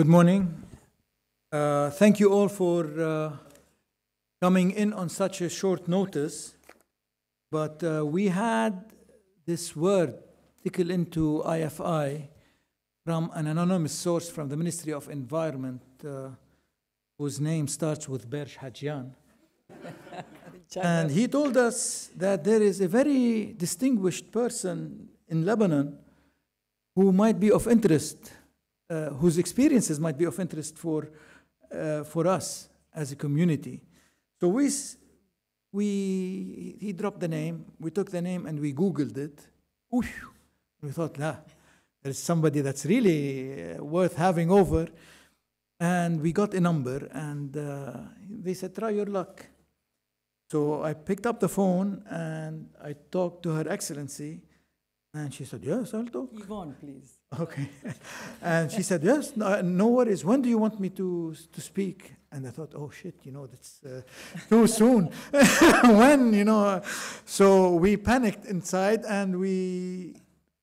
Good morning. Uh, thank you all for uh, coming in on such a short notice. But uh, we had this word tickle into IFI from an anonymous source from the Ministry of Environment, uh, whose name starts with Berj Hatjian. and he told us that there is a very distinguished person in Lebanon who might be of interest, uh, whose experiences might be of interest for, uh, for us as a community. So we, we, he dropped the name, we took the name and we Googled it. We thought, nah, there's somebody that's really uh, worth having over. And we got a number and uh, they said, try your luck. So I picked up the phone and I talked to Her Excellency, and she said, Yes, I'll talk. Ivonne, please. Okay. and she said, Yes, no, no worries. When do you want me to, to speak? And I thought, Oh shit, you know, that's uh, too soon. when, you know? So we panicked inside and we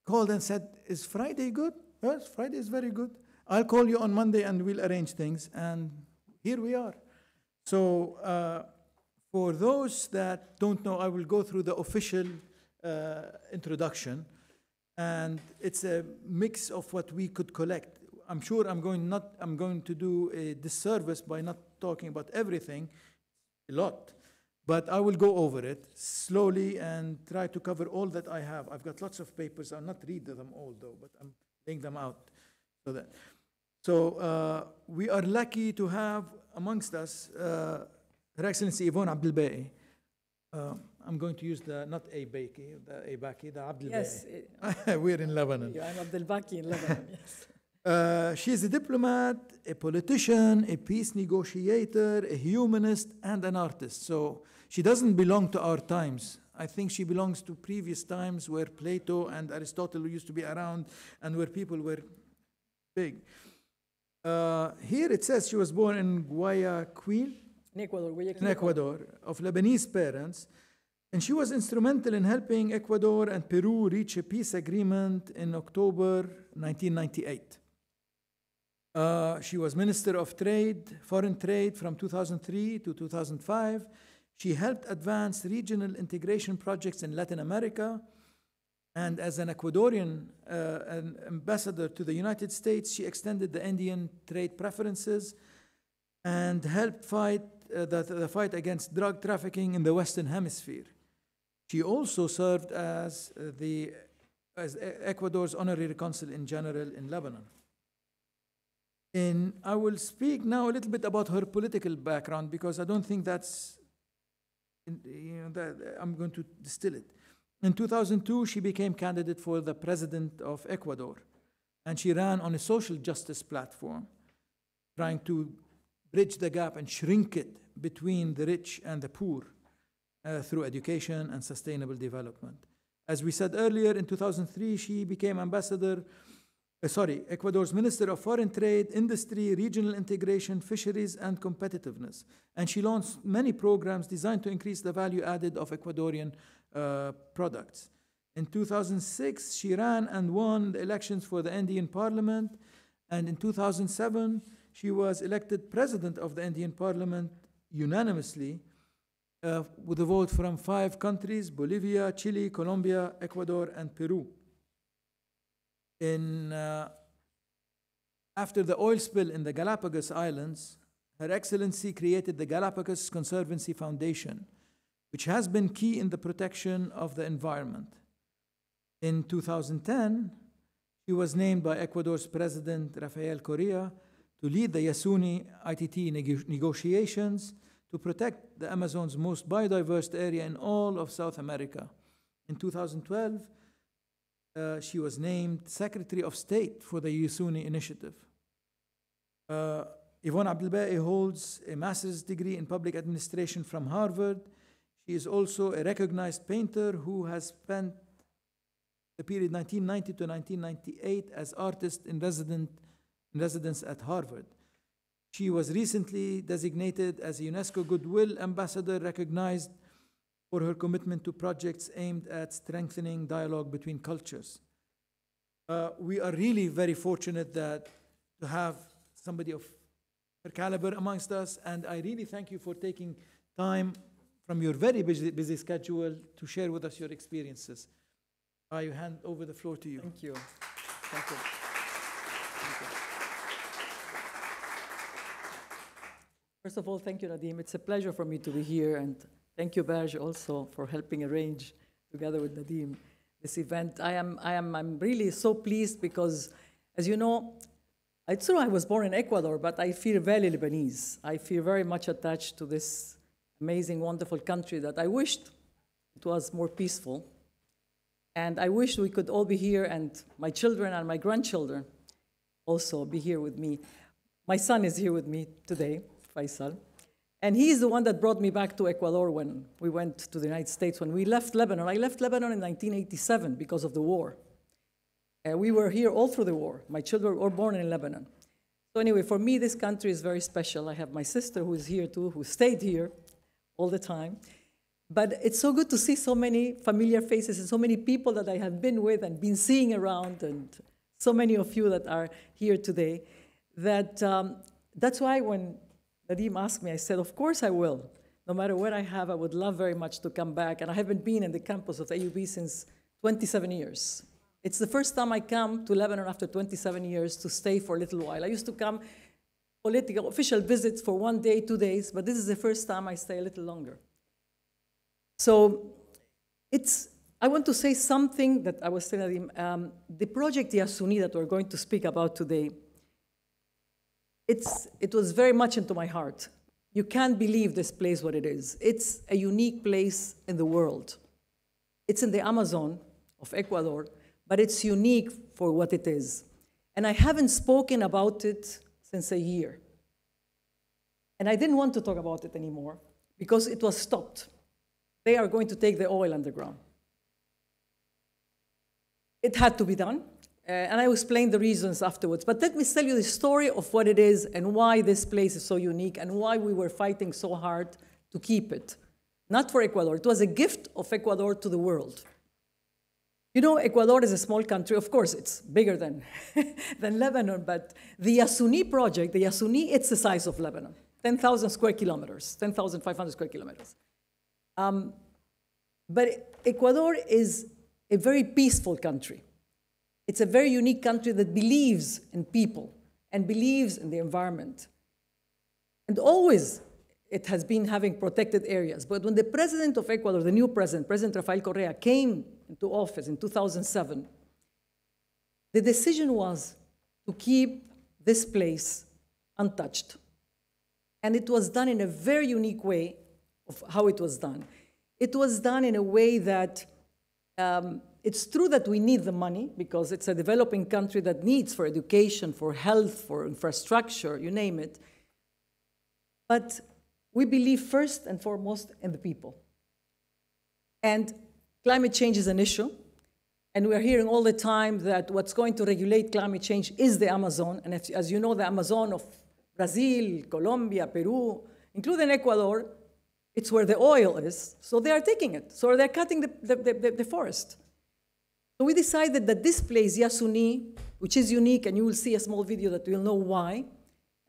called and said, Is Friday good? Yes, Friday is very good. I'll call you on Monday and we'll arrange things. And here we are. So, uh, for those that don't know, I will go through the official uh, introduction, and it's a mix of what we could collect. I'm sure I'm going not I'm going to do a disservice by not talking about everything, a lot, but I will go over it slowly and try to cover all that I have. I've got lots of papers. I'll not read them all though, but I'm laying them out so that. So uh, we are lucky to have amongst us uh, Her Excellency Ivonne Abdel Baki. Uh, I'm going to use the not A Baki, the A Baki, the Abdel Yes, We're in Lebanon. eh, I'm Abdel Baki in Lebanon, yes. Uh, she is a diplomat, a politician, a peace negotiator, a humanist, and an artist. So she doesn't belong to our times. I think she belongs to previous times where Plato and Aristotle used to be around and where people were big. Uh, here it says she was born in Guayaquil, In Ecuador, Guayaquil. in Ecuador, of Lebanese parents. And she was instrumental in helping Ecuador and Peru reach a peace agreement in October 1998. Uh, she was Minister of Trade, Foreign Trade from 2003 to 2005. She helped advance regional integration projects in Latin America. And as an Ecuadorian uh, an ambassador to the United States, she extended the Andean trade preferences and helped fight uh, the, the fight against drug trafficking in the Western Hemisphere. She also served as uh, the as Ecuador's honorary consul in general in Lebanon. In, I will speak now a little bit about her political background because I don't think that's, you know, that I'm going to distill it. In 2002, she became candidate for the president of Ecuador, and she ran on a social justice platform, trying to bridge the gap and shrink it between the rich and the poor uh, through education and sustainable development. As we said earlier, in 2003, she became ambassador, uh, sorry, Ecuador's Minister of Foreign Trade, Industry, Regional Integration, Fisheries, and Competitiveness. And she launched many programs designed to increase the value added of Ecuadorian uh, products. In 2006, she ran and won the elections for the Andean Parliament. And in 2007, she was elected president of the Andean Parliament unanimously uh, with a vote from five countries Bolivia, Chile, Colombia, Ecuador, and Peru. In, uh, after the oil spill in the Galapagos Islands, Her Excellency created the Galapagos Conservancy Foundation, which has been key in the protection of the environment. In 2010, she was named by Ecuador's President Rafael Correa to lead the Yasuni ITT nego- negotiations to protect the Amazon's most biodiverse area in all of South America. In 2012, uh, she was named Secretary of State for the Yasuni Initiative. Uh, Ivonne Abdel Baki holds a master's degree in public administration from Harvard. She is also a recognized painter who has spent the period 1990 to 1998 as artist in, resident, in residence at Harvard. She was recently designated as a UNESCO Goodwill Ambassador, recognized for her commitment to projects aimed at strengthening dialogue between cultures. Uh, we are really very fortunate that to have somebody of her caliber amongst us, and I really thank you for taking time from your very busy, busy schedule to share with us your experiences. I hand over the floor to you. Thank you. Thank you. Thank you. First of all, thank you, Nadim. It's a pleasure for me to be here, and thank you, Berj, also for helping arrange, together with Nadim, this event. I am, I am, I'm really so pleased because, as you know, it's true I was born in Ecuador, but I feel very Lebanese. I feel very much attached to this amazing, wonderful country that I wished it was more peaceful. And I wish we could all be here, and my children and my grandchildren also be here with me. My son is here with me today, Faisal. And he's the one that brought me back to Ecuador when we went to the United States. When we left Lebanon, I left Lebanon in 1987 because of the war. Uh, we were here all through the war. My children were born in Lebanon. So, anyway, for me, this country is very special. I have my sister who is here too, who stayed here all the time. But it's so good to see so many familiar faces and so many people that I have been with and been seeing around, and so many of you that are here today. That um, that's why when Nadim asked me, I said, "Of course I will. No matter what I have, I would love very much to come back." And I haven't been in the campus of AUB since 27 years. It's the first time I come to Lebanon after 27 years to stay for a little while. I used to come political official visits for one day, two days, but this is the first time I stay a little longer. So it's, I want to say something that I was telling him. Um, the project Yasuni that we're going to speak about today, it's, it was very much into my heart. You can't believe this place what it is. It's a unique place in the world. It's in the Amazon of Ecuador, but it's unique for what it is. And I haven't spoken about it since a year. And I didn't want to talk about it anymore because it was stopped they are going to take the oil underground. It had to be done, uh, and I will explain the reasons afterwards. But let me tell you the story of what it is and why this place is so unique and why we were fighting so hard to keep it. Not for Ecuador, it was a gift of Ecuador to the world. You know, Ecuador is a small country. Of course, it's bigger than, than Lebanon, but the Yasuni project, the Yasuni, it's the size of Lebanon 10,000 square kilometers, 10,500 square kilometers. Um, but Ecuador is a very peaceful country. It's a very unique country that believes in people and believes in the environment. And always it has been having protected areas. But when the president of Ecuador, the new president, President Rafael Correa, came into office in 2007, the decision was to keep this place untouched. And it was done in a very unique way of how it was done. It was done in a way that um, it's true that we need the money because it's a developing country that needs for education, for health, for infrastructure, you name it. But we believe first and foremost in the people. And climate change is an issue. And we're hearing all the time that what's going to regulate climate change is the Amazon. And if, as you know, the Amazon of Brazil, Colombia, Peru, including Ecuador, it's where the oil is, so they are taking it. So they're cutting the, the, the, the forest. So we decided that this place, Yasuni, which is unique, and you will see a small video that will know why,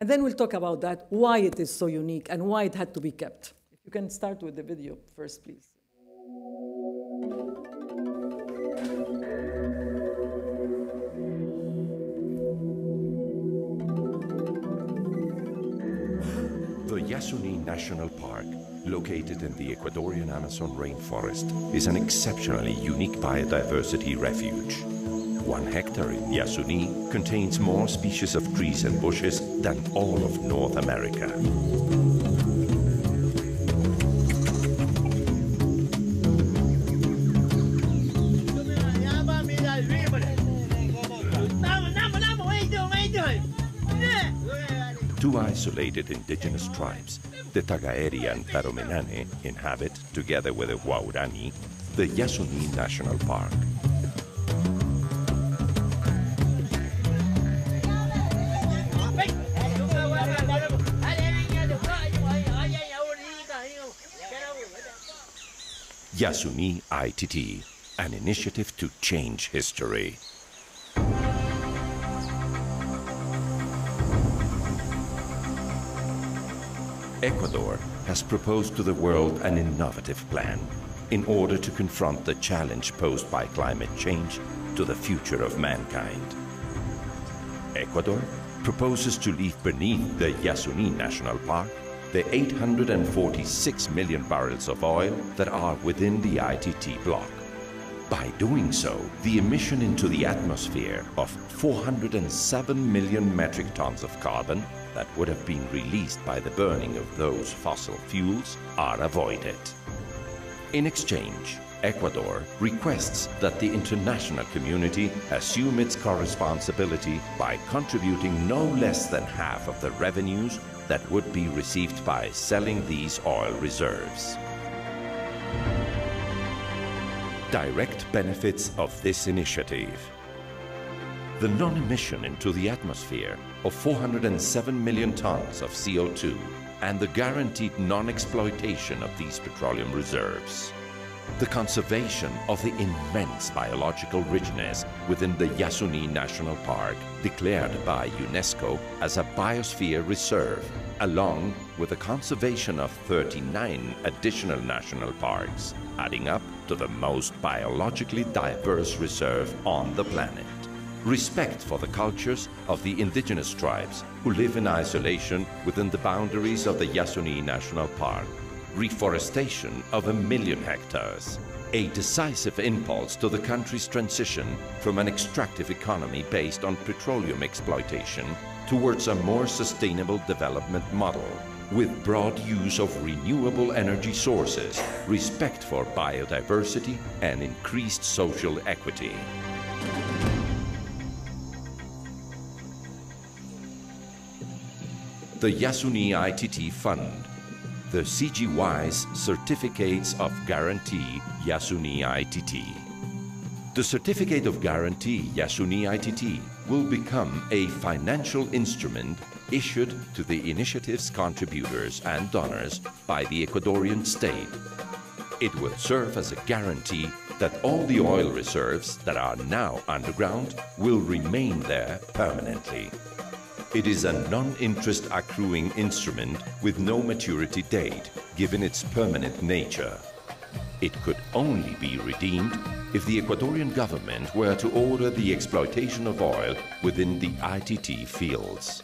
and then we'll talk about that, why it is so unique and why it had to be kept. If you can start with the video first, please. The Yasuni National Park located in the Ecuadorian Amazon rainforest, is an exceptionally unique biodiversity refuge. One hectare in Yasuni contains more species of trees and bushes than all of North America. Isolated indigenous tribes the Tagaeri and Taromenane inhabit, together with the Waorani, the Yasuni National Park. Yasuni ITT, an initiative to change history. Ecuador has proposed to the world an innovative plan in order to confront the challenge posed by climate change to the future of mankind. Ecuador proposes to leave beneath the Yasuni National Park the 846 million barrels of oil that are within the ITT block. By doing so, the emission into the atmosphere of 407 million metric tons of carbon that would have been released by the burning of those fossil fuels are avoided. In exchange, Ecuador requests that the international community assume its corresponsibility by contributing no less than half of the revenues that would be received by selling these oil reserves. Direct benefits of this initiative. The non-emission into the atmosphere of 407 million tons of CO2 and the guaranteed non-exploitation of these petroleum reserves. The conservation of the immense biological richness within the Yasuni National Park, declared by UNESCO as a biosphere reserve, along with the conservation of 39 additional national parks, adding up to the most biologically diverse reserve on the planet. Respect for the cultures of the indigenous tribes who live in isolation within the boundaries of the Yasuni National Park reforestation of a million hectares, a decisive impulse to the country's transition from an extractive economy based on petroleum exploitation towards a more sustainable development model with broad use of renewable energy sources, respect for biodiversity, and increased social equity. The Yasuni ITT Fund the CGY's Certificates of Guarantee Yasuni ITT. The Certificate of Guarantee Yasuni ITT will become a financial instrument issued to the initiative's contributors and donors by the Ecuadorian state. It will serve as a guarantee that all the oil reserves that are now underground will remain there permanently. It is a non-interest accruing instrument with no maturity date, given its permanent nature. It could only be redeemed if the Ecuadorian government were to order the exploitation of oil within the ITT fields.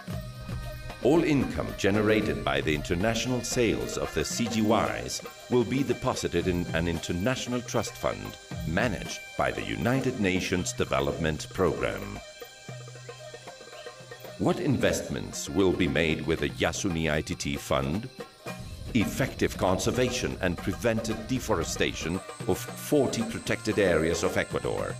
All income generated by the international sales of the CGYs will be deposited in an international trust fund managed by the United Nations Development Programme. What investments will be made with the Yasuni ITT fund? Effective conservation and prevented deforestation of 40 protected areas of Ecuador.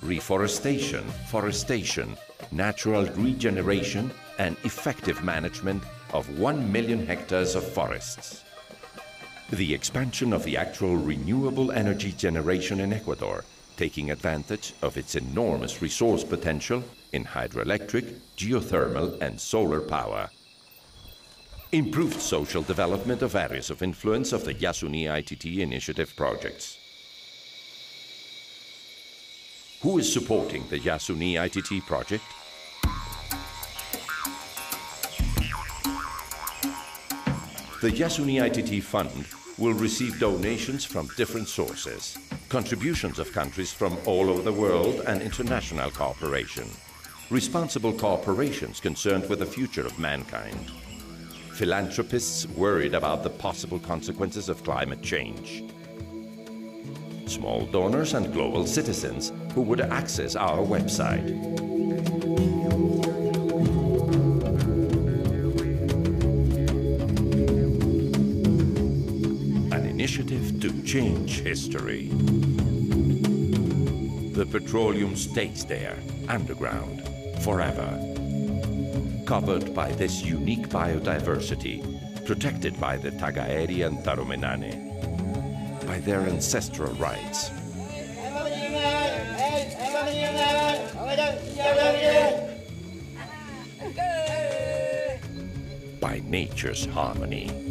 Reforestation, forestation, natural regeneration and effective management of 1 million hectares of forests. The expansion of the actual renewable energy generation in Ecuador, taking advantage of its enormous resource potential in hydroelectric, geothermal and solar power. Improved social development of areas of influence of the Yasuni ITT initiative projects. Who is supporting the Yasuni ITT project? The Yasuni ITT Fund will receive donations from different sources, contributions of countries from all over the world and international cooperation. Responsible corporations concerned with the future of mankind, philanthropists worried about the possible consequences of climate change, small donors and global citizens who would access our website. Initiative to change history. The petroleum stays there, underground, forever. Covered by this unique biodiversity, protected by the Tagaeri and Taromenane, by their ancestral rights. By nature's harmony.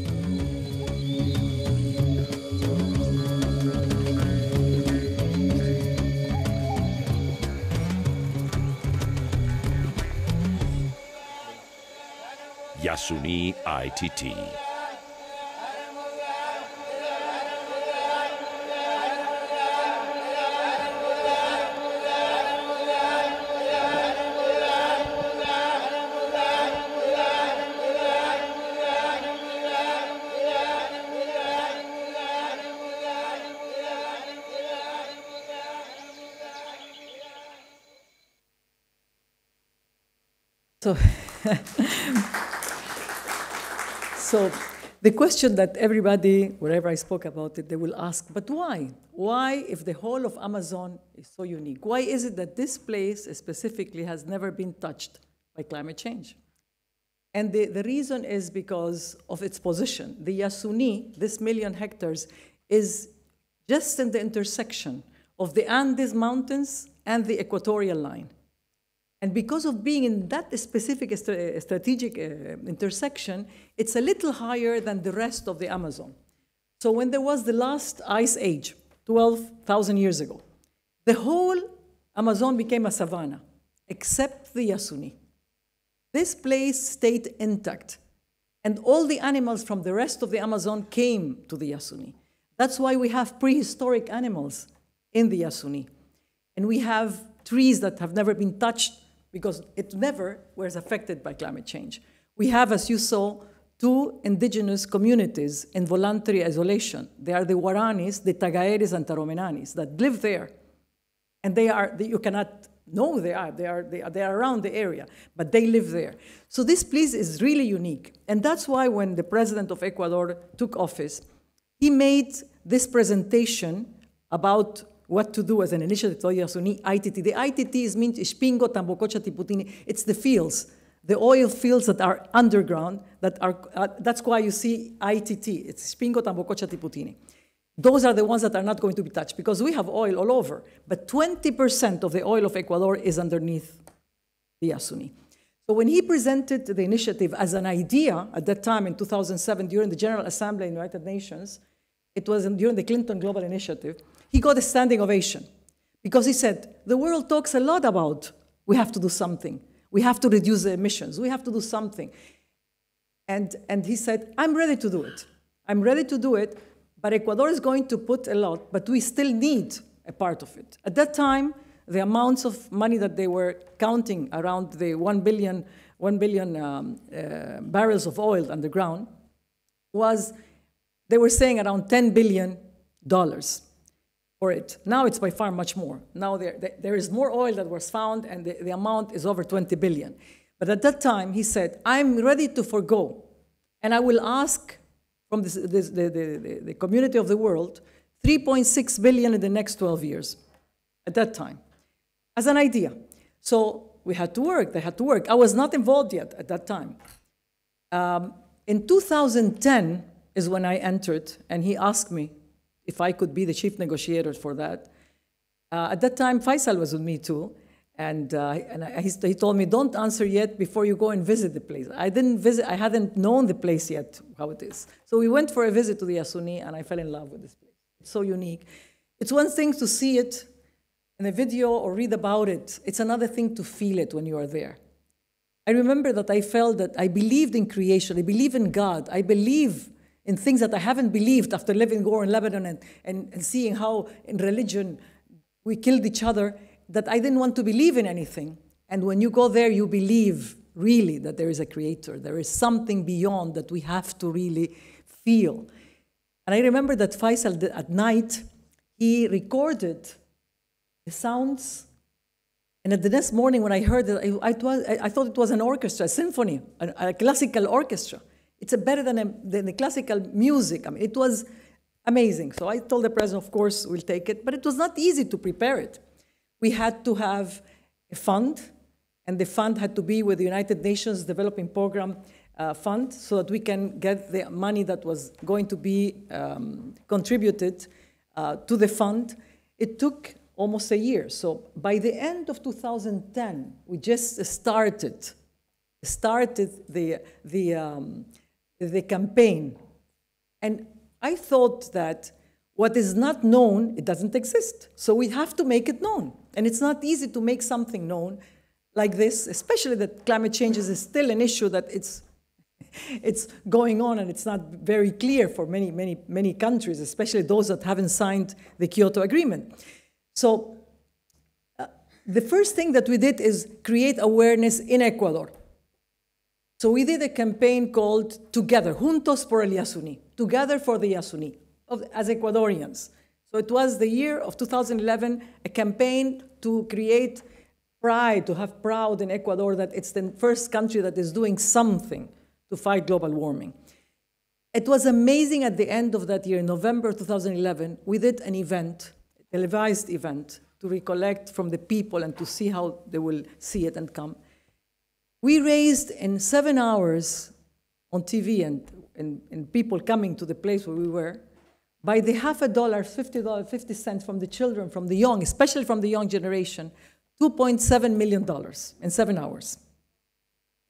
Yasuni ITT. So so the question that everybody, wherever I spoke about it, they will ask, but why? Why, if the whole of Amazon is so unique, why is it that this place specifically has never been touched by climate change? And the, the reason is because of its position. The Yasuni, this million hectares, is just in the intersection of the Andes Mountains and the equatorial line. And because of being in that specific st strategic uh, intersection, it's a little higher than the rest of the Amazon. So when there was the last ice age, 12,000 years ago, the whole Amazon became a savanna, except the Yasuni. This place stayed intact, and all the animals from the rest of the Amazon came to the Yasuni. That's why we have prehistoric animals in the Yasuni. And we have trees that have never been touched because it never was affected by climate change. We have, as you saw, two indigenous communities in voluntary isolation. They are the Guaranis, the Tagaeres, and Taromenanis that live there. And they are, you cannot know they are, they are, they are, they are around the area, but they live there. So this place is really unique. And that's why when the president of Ecuador took office, he made this presentation about what to do as an initiative to Yasuni ITT. The ITT is means Ispingo, Tambococha, Tiputini. It's the fields, the oil fields that are underground, that are, uh, that's why you see ITT. It's Ispingo, Tambococha, Tiputini. Those are the ones that are not going to be touched because we have oil all over. But 20% of the oil of Ecuador is underneath the Yasuni. So when he presented the initiative as an idea at that time in 2007 during the General Assembly in the United Nations, it was during the Clinton Global Initiative, he got a standing ovation because he said, the world talks a lot about we have to do something. We have to reduce the emissions. We have to do something. And, and he said, I'm ready to do it. I'm ready to do it, but Ecuador is going to put a lot, but we still need a part of it. At that time, the amounts of money that they were counting around the 1 billion, 1 billion um, uh, barrels of oil underground was, they were saying around $10 billion for it. Now it's by far much more. Now there, there is more oil that was found and the, the amount is over 20 billion. But at that time, he said, I'm ready to forego. And I will ask from this, this, the, the, the community of the world 3.6 billion in the next 12 years at that time as an idea. So we had to work, they had to work. I was not involved yet at that time. Um, in 2010 is when I entered, and he asked me if I could be the chief negotiator for that. Uh, at that time, Faisal was with me too, and, uh, and I, he, he told me, don't answer yet before you go and visit the place. I didn't visit, I hadn't known the place yet, how it is. So we went for a visit to the Yasuni, and I fell in love with this place. It's so unique. It's one thing to see it in a video or read about it. It's another thing to feel it when you are there. I remember that I felt that I believed in creation, I believe in God, I believe in things that I haven't believed after living war in Lebanon and, and, and seeing how in religion we killed each other, that I didn't want to believe in anything. And when you go there, you believe really that there is a creator. There is something beyond that we have to really feel. And I remember that Faisal, at night, he recorded the sounds. And at the next morning, when I heard it, I, I, I thought it was an orchestra, a symphony, a, a classical orchestra. It's a better than, a, than the classical music. I mean, it was amazing. So I told the president, of course, we'll take it. But it was not easy to prepare it. We had to have a fund, and the fund had to be with the United Nations Development Program uh, Fund so that we can get the money that was going to be um, contributed uh, to the fund. It took almost a year. So by the end of 2010, we just started, started the, the, um, the campaign. And I thought that what is not known, it doesn't exist. So we have to make it known. And it's not easy to make something known like this, especially that climate change is still an issue that it's, it's going on and it's not very clear for many, many, many countries, especially those that haven't signed the Kyoto Agreement. So uh, the first thing that we did is create awareness in Ecuador. So we did a campaign called Together, Juntos por el Yasuni, Together for the Yasuni, of, as Ecuadorians. So it was the year of 2011, a campaign to create pride, to have proud in Ecuador that it's the first country that is doing something to fight global warming. It was amazing at the end of that year, in November 2011, we did an event, a televised event, to recollect from the people and to see how they will see it and come. We raised in seven hours on TV and, and, and people coming to the place where we were, by the half a dollar, $50, 50 cents from the children, from the young, especially from the young generation, $2.7 million in seven hours.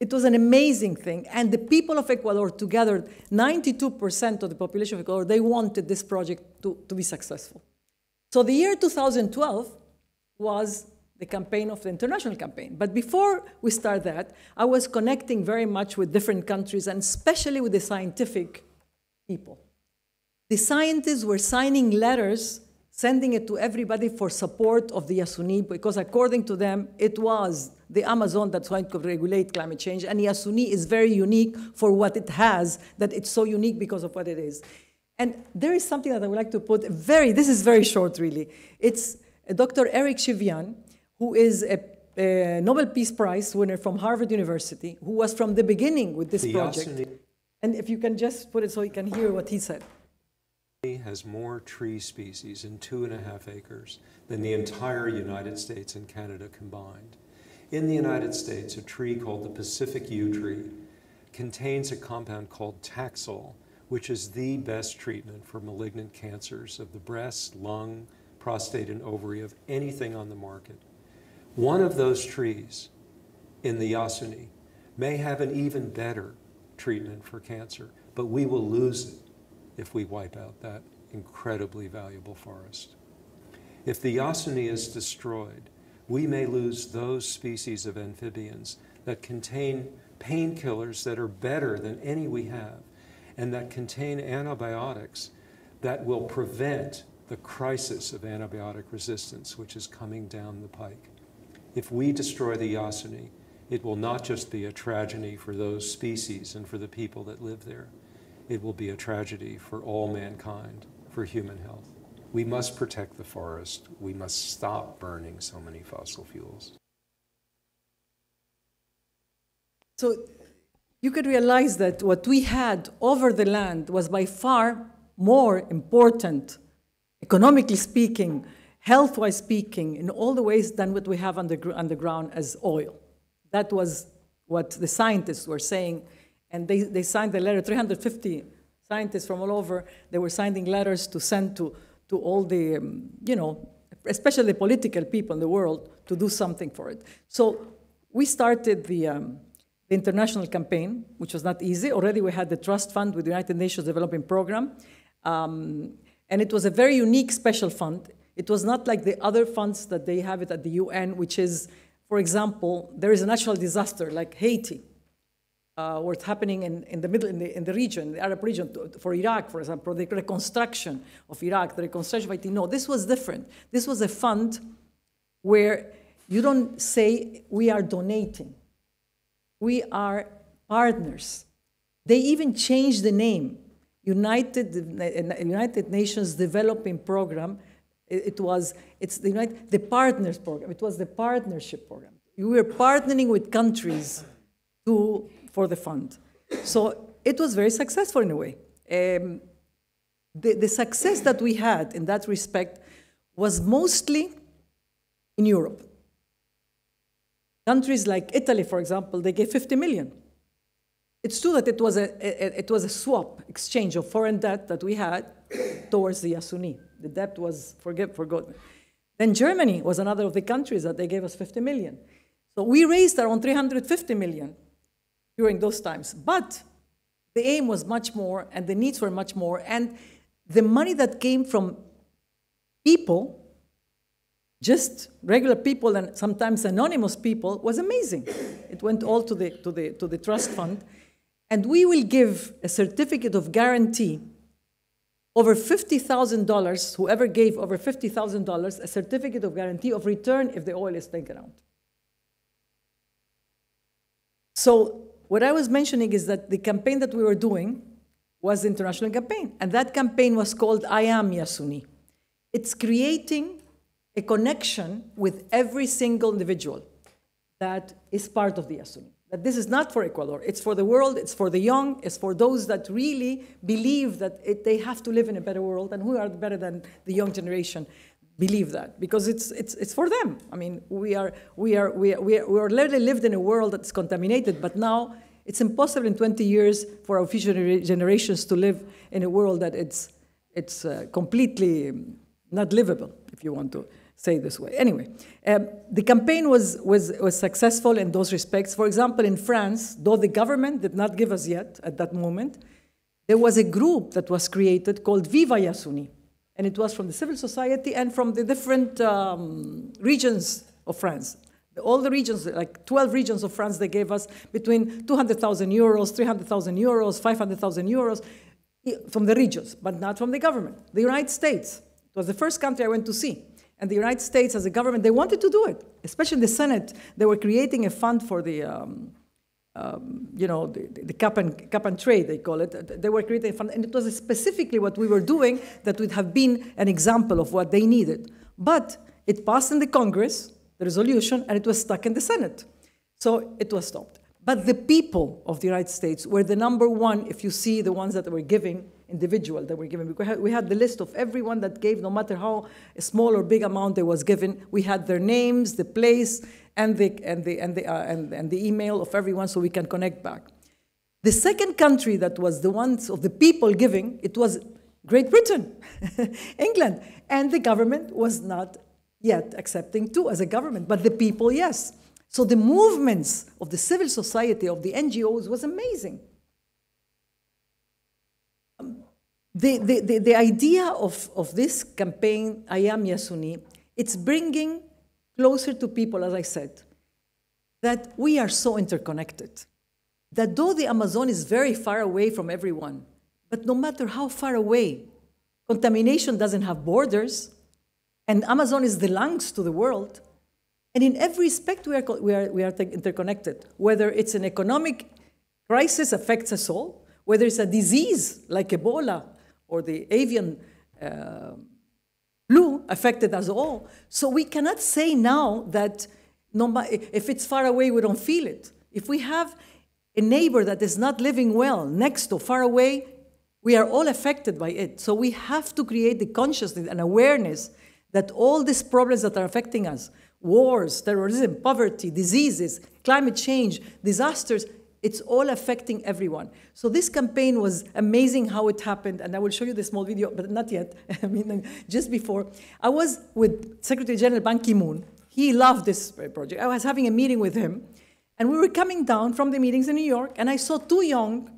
It was an amazing thing. And the people of Ecuador together, 92% of the population of Ecuador, they wanted this project to, to be successful. So the year 2012 was the campaign of the international campaign. But before we start that, I was connecting very much with different countries and especially with the scientific people. The scientists were signing letters, sending it to everybody for support of the Yasuni, because according to them, it was the Amazon that's going to regulate climate change. And Yasuni is very unique for what it has, that it's so unique because of what it is. And there is something that I would like to put very, this is very short really. It's Dr. Eric Chivian, who is a, a, Nobel Peace Prize winner from Harvard University, who was from the beginning with this project. And if you can just put it so you can hear what he said. has more tree species in two and a half acres than the entire United States and Canada combined. In the United States, a tree called the Pacific yew tree contains a compound called Taxol, which is the best treatment for malignant cancers of the breast, lung, prostate, and ovary of anything on the market. One of those trees in the Yasuni may have an even better treatment for cancer, but we will lose it if we wipe out that incredibly valuable forest. If the Yasuni is destroyed, we may lose those species of amphibians that contain painkillers that are better than any we have and that contain antibiotics that will prevent the crisis of antibiotic resistance, which is coming down the pike. If we destroy the Yasuni, it will not just be a tragedy for those species and for the people that live there, it will be a tragedy for all mankind, for human health. We must protect the forest. We must stop burning so many fossil fuels. So you could realize that what we had over the land was by far more important, economically speaking, health wise speaking, in all the ways than what we have under, underground as oil. That was what the scientists were saying. And they, they signed the letter, 350 scientists from all over, they were signing letters to send to, to all the, um, you know, especially political people in the world, to do something for it. So we started the, um, the international campaign, which was not easy. Already we had the trust fund with the United Nations Development Program. Um, and it was a very unique special fund. It was not like the other funds that they have it at the UN, which is, for example, there is a natural disaster like Haiti, uh, what's happening in, in the middle, in the, in the region, the Arab region, for Iraq, for example, the reconstruction of Iraq, the reconstruction of Haiti. No, this was different. This was a fund where you don't say we are donating. We are partners. They even changed the name. United, United Nations Development Program, it, was, it's the, United, the Partners Program. It was the partnership program. We were partnering with countries to for the fund. So it was very successful in a way. Um, the, the success that we had in that respect was mostly in Europe. Countries like Italy, for example, they gave 50 million. It's true that it was a, a, it was a swap, exchange of foreign debt that we had towards the Yasuni. The debt was forget, forgotten. Then Germany was another of the countries that they gave us 50 million. So we raised around 350 million during those times. But the aim was much more, and the needs were much more, and the money that came from people, just regular people and sometimes anonymous people, was amazing. It went all to the, to the, to the trust fund. And we will give a certificate of guarantee over $50,000, whoever gave over $50,000, a certificate of guarantee of return if the oil is taken out. So what I was mentioning is that the campaign that we were doing was the international campaign, and that campaign was called I Am Yasuni. It's creating a connection with every single individual. that is part of the Yasuni. That this is not for Ecuador, it's for the world, it's for the young, it's for those that really believe that it, they have to live in a better world, and who are better than the young generation believe that because it's, it's, it's for them. I mean, we are, we, are, we, are, we, are, we are literally lived in a world that's contaminated, but now it's impossible in 20 years for our future generations to live in a world that it's, it's uh, completely not livable, if you want to say this way. Anyway, um, the campaign was, was, was successful in those respects. For example, in France, though the government did not give us yet at that moment, there was a group that was created called Viva Yasuni. And it was from the civil society and from the different um, regions of France. All the regions, like 12 regions of France, they gave us between 200,000 euros, 300,000 euros, 500,000 euros from the regions, but not from the government. The United States was the first country I went to see. And the United States, as a government, they wanted to do it, especially in the Senate. They were creating a fund for the, um, um, you know, the, the, cap, and, cap and trade, they call it. They were creating a fund, and it was specifically what we were doing that would have been an example of what they needed. But it passed in the Congress, the resolution, and it was stuck in the Senate. So it was stopped. But the people of the United States were the number one, if you see the ones that were giving individual that were given. We had the list of everyone that gave, no matter how small or big amount they was given. We had their names, the place, and the, and the, and the, uh, and, and the email of everyone so we can connect back. The second country that was the ones of the people giving, it was Great Britain, England. And the government was not yet accepting too as a government, but the people, yes. So the movements of the civil society, of the NGOs, was amazing. The, the, the, idea of, of this campaign, I Am Yasuni, it's bringing closer to people, as I said, that we are so interconnected. That though the Amazon is very far away from everyone, but no matter how far away, contamination doesn't have borders, and Amazon is the lungs to the world. And in every respect, we are, we are, we are interconnected. Whether it's an economic crisis affects us all, whether it's a disease like Ebola or the avian uh, flu affected us all. So we cannot say now that no, if it's far away, we don't feel it. If we have a neighbor that is not living well next to far away, we are all affected by it. So we have to create the consciousness and awareness that all these problems that are affecting us wars, terrorism, poverty, diseases, climate change, disasters it's all affecting everyone. So this campaign was amazing how it happened, and I will show you the small video, but not yet. I mean, just before. I was with Secretary General Ban Ki-moon. He loved this project. I was having a meeting with him, and we were coming down from the meetings in New York, and I saw two young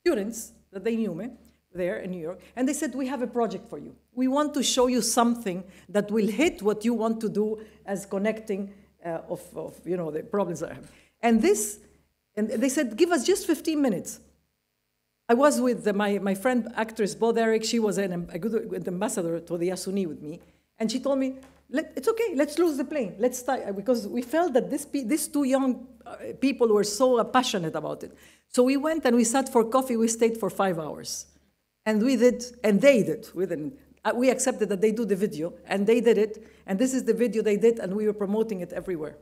students that they knew me there in New York, and they said, we have a project for you. We want to show you something that will hit what you want to do as connecting uh, of, of, you know, the problems that I have. And this and they said, give us just 15 minutes. I was with the, my, my friend, actress Bo Derek. She was an, a good ambassador to the Yasuni with me. And she told me, it's okay, let's lose the plane. Let's start. Because we felt that this, these two young uh, people were so passionate about it. So we went and we sat for coffee. We stayed for five hours. And we did, and they did. We, didn't, uh, we accepted that they do the video, and they did it. And this is the video they did, and we were promoting it everywhere.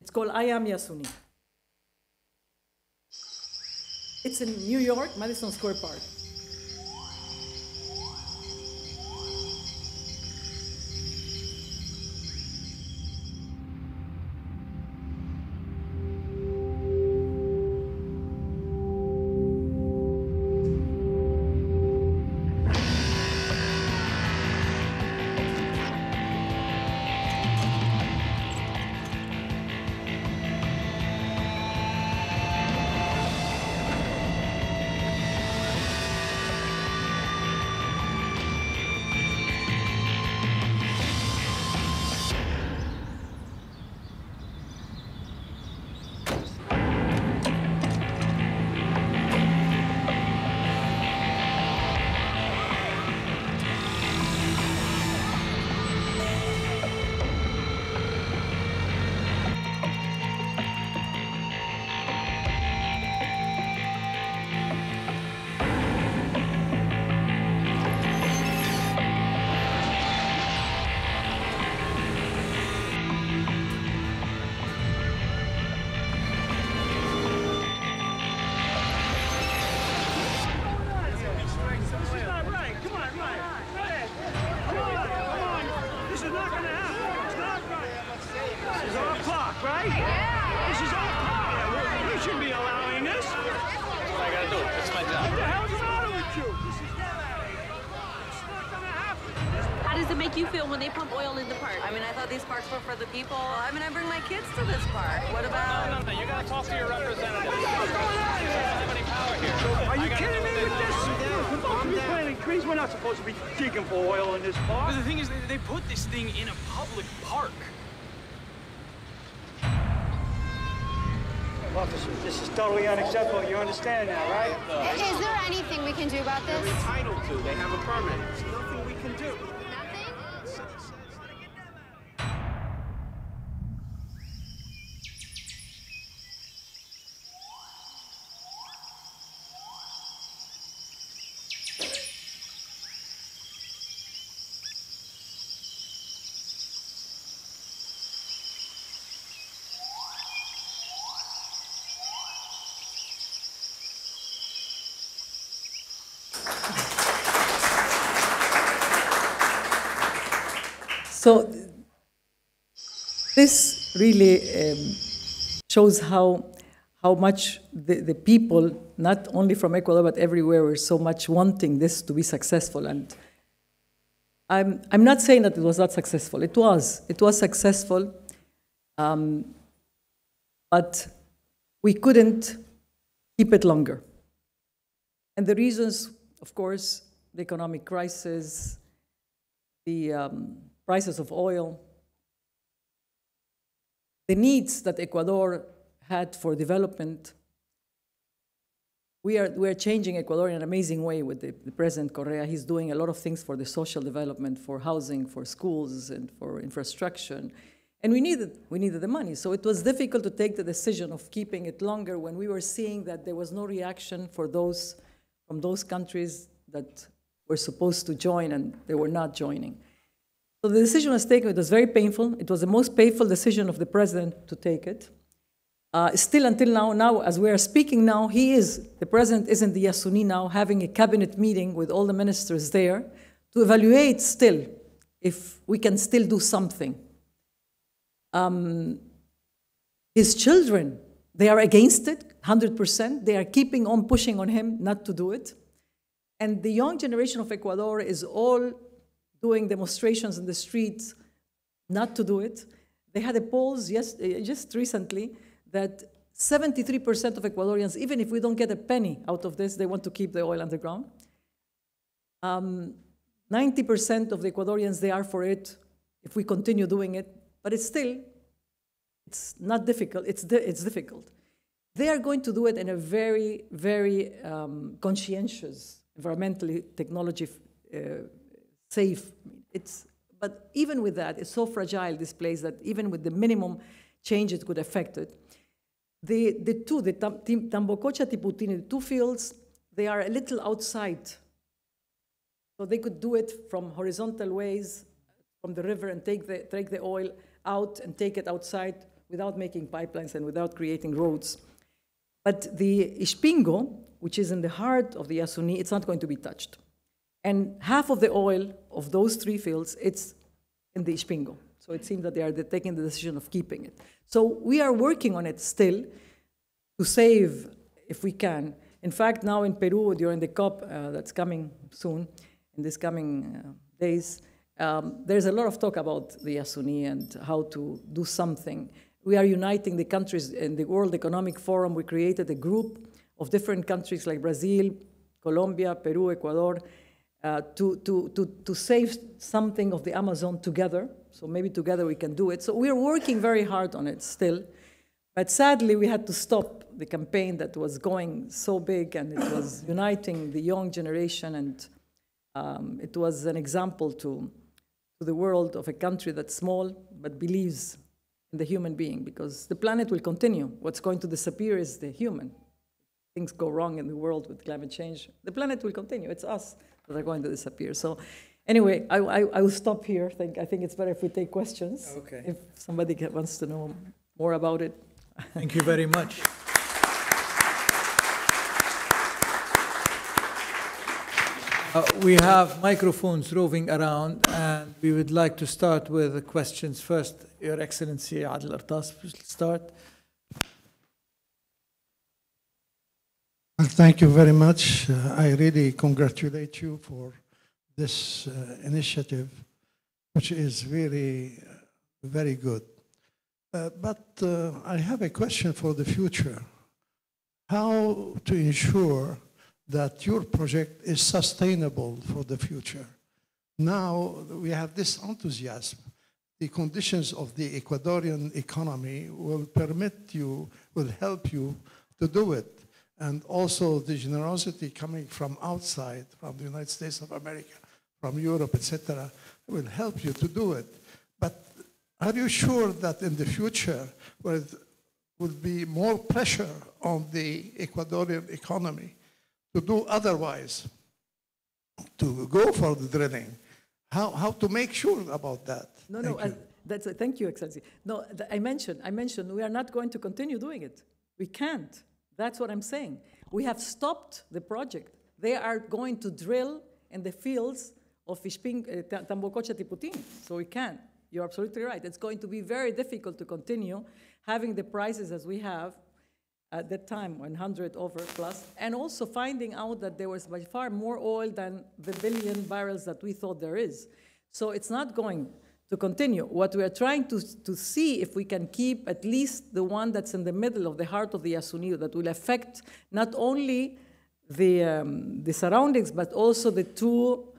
It's called I Am Yasuni. It's in New York, Madison Square Park. We're not supposed to be digging for oil in this park. But the thing is, they, they put this thing in a public park. Officer, this is totally unacceptable. You understand now, right? Is there anything we can do about this? They're entitled to. They have a permit. There's nothing we can do. Nothing? So this really um, shows how, how much the, the people, not only from Ecuador but everywhere, were so much wanting this to be successful. And I'm, I'm not saying that it was not successful. It was. It was successful. Um, but we couldn't keep it longer. And the reasons, of course, the economic crisis, the um, prices of oil, the needs that Ecuador had for development. We are, we are changing Ecuador in an amazing way with the, the President Correa. He's doing a lot of things for the social development, for housing, for schools, and for infrastructure. And we needed, we needed the money. So it was difficult to take the decision of keeping it longer when we were seeing that there was no reaction for those from those countries that were supposed to join and they were not joining. So the decision was taken. It was very painful. It was the most painful decision of the president to take it. Uh, still until now, now as we are speaking now, he is, the president is in the Yasuni now having a cabinet meeting with all the ministers there to evaluate still if we can still do something. Um, his children, they are against it, 100%. They are keeping on pushing on him not to do it. And the young generation of Ecuador is all doing demonstrations in the streets not to do it. They had a poll yes, uh, just recently that 73% of Ecuadorians, even if we don't get a penny out of this, they want to keep the oil underground. Um, 90% of the Ecuadorians, they are for it if we continue doing it, but it's still, it's not difficult, it's, di it's difficult. They are going to do it in a very, very um, conscientious, environmentally, technology uh, safe. It's, but even with that, it's so fragile, this place, that even with the minimum change, it could affect it. The, the two, the Tam, Tambococha, Tiputini, the two fields, they are a little outside. So they could do it from horizontal ways, from the river, and take the, take the oil out and take it outside without making pipelines and without creating roads. But the Ishpingo, which is in the heart of the Yasuni, it's not going to be touched. And half of the oil of those three fields, it's in the Ishpingo. So it seems that they are taking the decision of keeping it. So we are working on it still to save, if we can. In fact, now in Peru, during the COP uh, that's coming soon, in these coming uh, days, um, there's a lot of talk about the Yasuni and how to do something. We are uniting the countries in the World Economic Forum. We created a group of different countries like Brazil, Colombia, Peru, Ecuador, uh, to, to, to, to save something of the Amazon together. So maybe together we can do it. So we are working very hard on it still. But sadly, we had to stop the campaign that was going so big and it was uniting the young generation. And um, it was an example to, to the world of a country that's small but believes in the human being because the planet will continue. What's going to disappear is the human. Things go wrong in the world with climate change. The planet will continue. It's us that are going to disappear. So anyway, I, I, I will stop here. I think, I think it's better if we take questions. Okay. If somebody wants to know more about it. Thank you very much. Uh, we have microphones roving around, and we would like to start with the questions first. Your Excellency Adel Artas, please start. Well, thank you very much. Uh, I really congratulate you for this uh, initiative, which is really uh, very good. Uh, but uh, I have a question for the future. How to ensure that your project is sustainable for the future? Now we have this enthusiasm. The conditions of the Ecuadorian economy will permit you, will help you to do it and also the generosity coming from outside, from the United States of America, from Europe, etc., will help you to do it. But are you sure that in the future, where it will be more pressure on the Ecuadorian economy to do otherwise, to go for the drilling, how, how to make sure about that? No, Thank no, you. I, that's, thank you, Excellency. No, I mentioned, I mentioned we are not going to continue doing it. We can't. That's what I'm saying. We have stopped the project. They are going to drill in the fields of Ishping, uh, Tambococha Tiputin, so we can't. You're absolutely right. It's going to be very difficult to continue having the prices as we have at that time, 100 over plus, and also finding out that there was by far more oil than the billion barrels that we thought there is. So it's not going to continue. What we are trying to, to see if we can keep at least the one that's in the middle of the heart of the Yasuní that will affect not only the, um, the surroundings, but also the two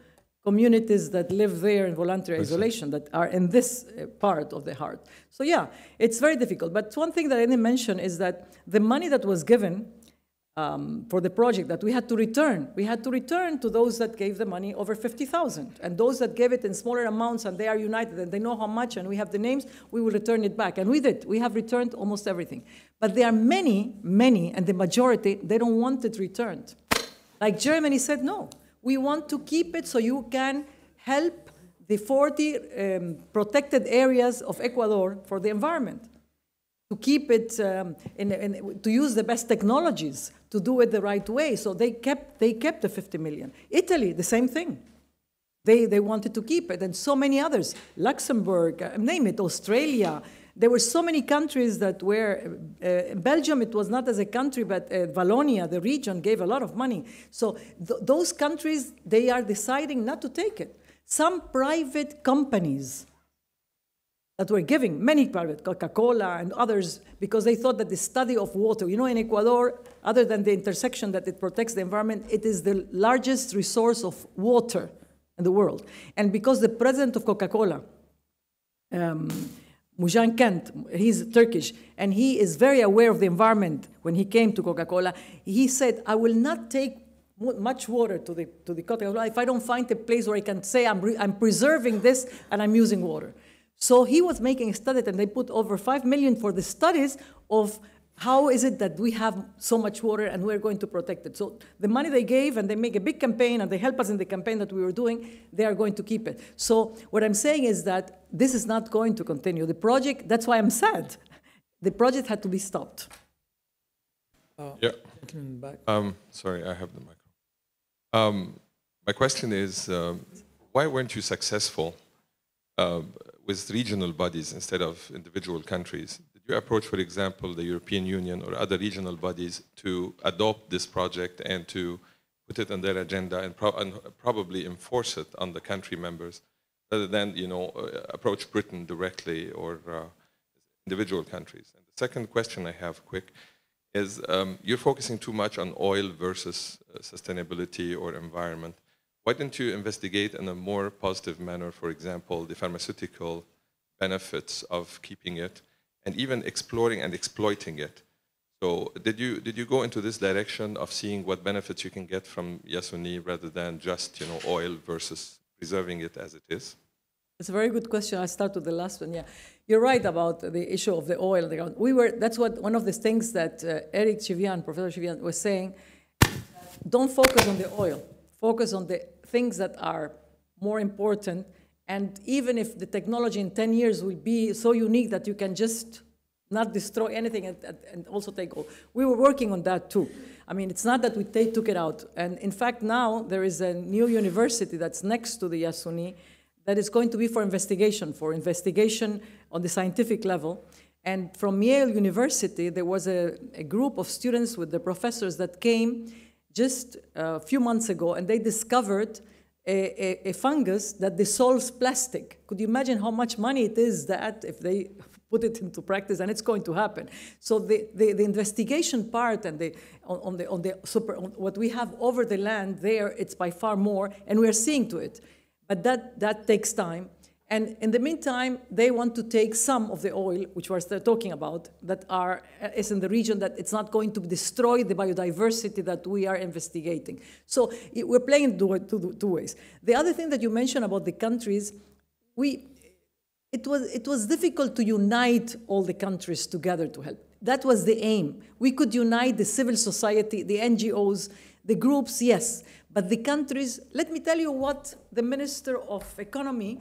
communities that live there in voluntary isolation that are in this uh, part of the heart. So yeah, it's very difficult. But one thing that I didn't mention is that the money that was given um, for the project that we had to return, we had to return to those that gave the money over 50,000. And those that gave it in smaller amounts and they are united and they know how much and we have the names, we will return it back. And we did. We have returned almost everything. But there are many, many, and the majority, they don't want it returned. Like Germany said, no, we want to keep it so you can help the 40 um, protected areas of Ecuador for the environment. To keep it, um, in, in, to use the best technologies to do it the right way. So they kept, they kept the 50 million. Italy, the same thing. They, they wanted to keep it, and so many others. Luxembourg, uh, name it, Australia. There were so many countries that were, uh, Belgium, it was not as a country, but uh, Wallonia, the region, gave a lot of money. So th- those countries, they are deciding not to take it. Some private companies that were giving, many private, Coca-Cola and others, because they thought that the study of water, you know, in Ecuador, other than the intersection that it protects the environment, it is the largest resource of water in the world. And because the president of Coca-Cola, um, Muhtar Kent, he's Turkish, and he is very aware of the environment when he came to Coca-Cola. He said, I will not take much water to the, to the Coca-Cola if I don't find a place where I can say I'm, I'm preserving this and I'm using water. So he was making a study, and they put over 5 million for the studies of how is it that we have so much water and we're going to protect it. So the money they gave, and they make a big campaign, and they help us in the campaign that we were doing, they are going to keep it. So what I'm saying is that this is not going to continue. The project, that's why I'm sad. The project had to be stopped. Yeah. Back. Um, sorry, I have the microphone. Um, my question is, um, why weren't you successful uh, with regional bodies instead of individual countries? Did you approach, for example, the European Union or other regional bodies to adopt this project and to put it on their agenda and, pro- and probably enforce it on the country members, rather than you know uh, approach Britain directly or uh, individual countries? And the second question I have, quick, is um, you're focusing too much on oil versus uh, sustainability or environment. Why didn't you investigate in a more positive manner, for example, the pharmaceutical benefits of keeping it and even exploring and exploiting it? So did you, did you go into this direction of seeing what benefits you can get from Yasuni rather than just you know, oil versus preserving it as it is? It's a very good question. I'll start with the last one. Yeah, you're right about the issue of the oil. We were. That's what one of the things that uh, Eric Chivian, Professor Chivian, was saying. Don't focus on the oil. Focus on the things that are more important. And even if the technology in 10 years will be so unique that you can just not destroy anything and, and- also take oil. We were working on that too. I mean, it's not that we took it out. And in fact, now there is a new university that's next to the Yasuni that is going to be for investigation, for investigation on the scientific level. And from Yale University, there was a, a group of students with the professors that came just uh, a few months ago, and they discovered a, a, a fungus that dissolves plastic. Could you imagine how much money it is that if they put it into practice, and it's going to happen. So the, the, the investigation part and the, on, on the, on the super, on what we have over the land there, it's by far more, and we are seeing to it. But that, that takes time. And in the meantime, they want to take some of the oil, which we're still talking about, that are, uh, is in the region that it's not going to destroy the biodiversity that we are investigating. So it, we're playing two, two, two ways. The other thing that you mentioned about the countries, we, it was, it was difficult to unite all the countries together to help. That was the aim. We could unite the civil society, the NGOs, the groups, yes. But the countries, let me tell you what the Minister of Economy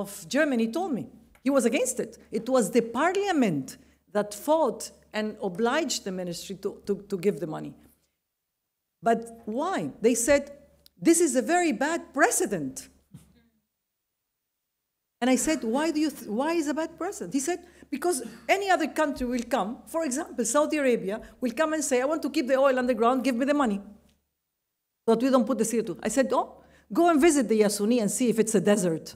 of Germany told me. He was against it. It was the parliament that fought and obliged the ministry to, to, to give the money. But why? They said, this is a very bad precedent. And I said, why do you, why is a bad precedent? He said, because any other country will come, for example, Saudi Arabia will come and say, I want to keep the oil underground, give me the money. That we don't put the CO2. I said, oh, go and visit the Yasuni and see if it's a desert.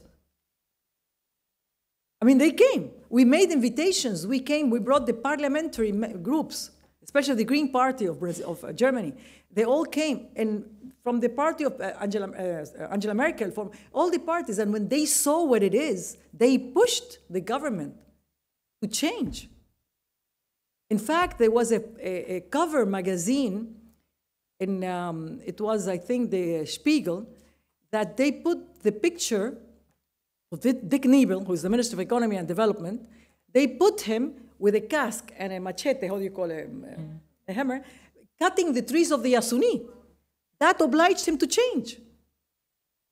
I mean, they came. We made invitations. We came, we brought the parliamentary groups, especially the Green Party of, Brazil, of uh, Germany. They all came. And from the party of uh, Angela, uh, Angela Merkel, from all the parties. And when they saw what it is, they pushed the government to change. In fact, there was a, a, a cover magazine, and um, it was, I think, the Spiegel, that they put the picture of Dirk Niebel, who is the Minister of Economy and Development. They put him with a cask and a machete, how do you call it, mm. a hammer, cutting the trees of the Yasuni. That obliged him to change.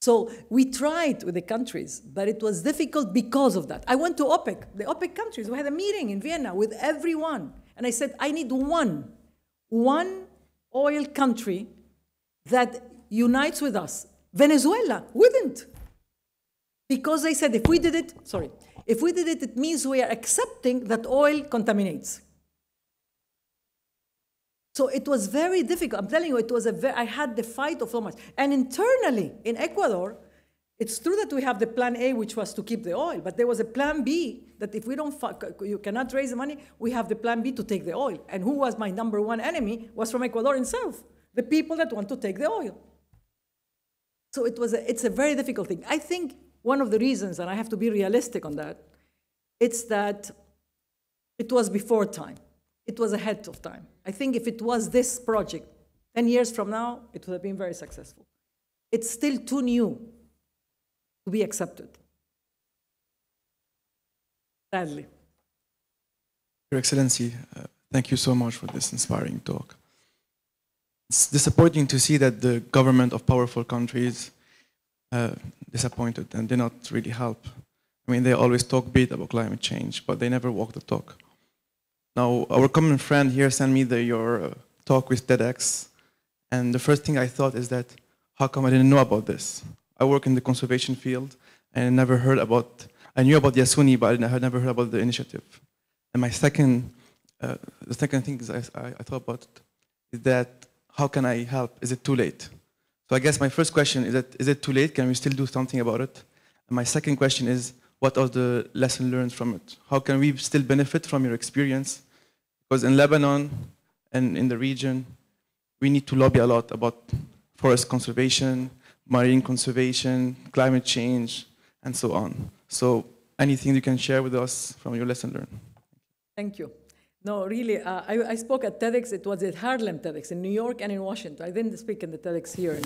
So we tried with the countries, but it was difficult because of that. I went to OPEC, the OPEC countries. We had a meeting in Vienna with everyone. And I said, I need one, one oil country that unites with us. Venezuela wouldn't. Because they said if we did it, sorry, if we did it, it means we are accepting that oil contaminates. So it was very difficult. I'm telling you, it was a very, I had the fight of so much. And internally in Ecuador, it's true that we have the plan A, which was to keep the oil, but there was a plan B that if we don't, you cannot raise the money, we have the plan B to take the oil. And who was my number one enemy was from Ecuador itself, the people that want to take the oil. So it was a, it's a very difficult thing. I think one of the reasons, and I have to be realistic on that, it's that it was before time. It was ahead of time. I think if it was this project 10 years from now, it would have been very successful. It's still too new to be accepted. Sadly. Your Excellency, uh, thank you so much for this inspiring talk. It's disappointing to see that the government of powerful countries uh, disappointed and did not really help. I mean, they always talk big about climate change, but they never walk the talk. Now, our common friend here sent me the, your uh, talk with TEDx, and the first thing I thought is that, how come I didn't know about this? I work in the conservation field, and I never heard about, I knew about Yasuni, but I had never heard about the initiative. And my second, uh, the second thing is I, I thought about is that, how can I help? Is it too late? So I guess my first question is that, is it too late? Can we still do something about it? And my second question is, what are the lessons learned from it? How can we still benefit from your experience? Because in Lebanon and in the region, we need to lobby a lot about forest conservation, marine conservation, climate change, and so on. So anything you can share with us from your lesson learned? Thank you. No, really, uh, I, I, spoke at TEDx. It was at Harlem TEDx in New York and in Washington. I didn't speak in the TEDx here. In,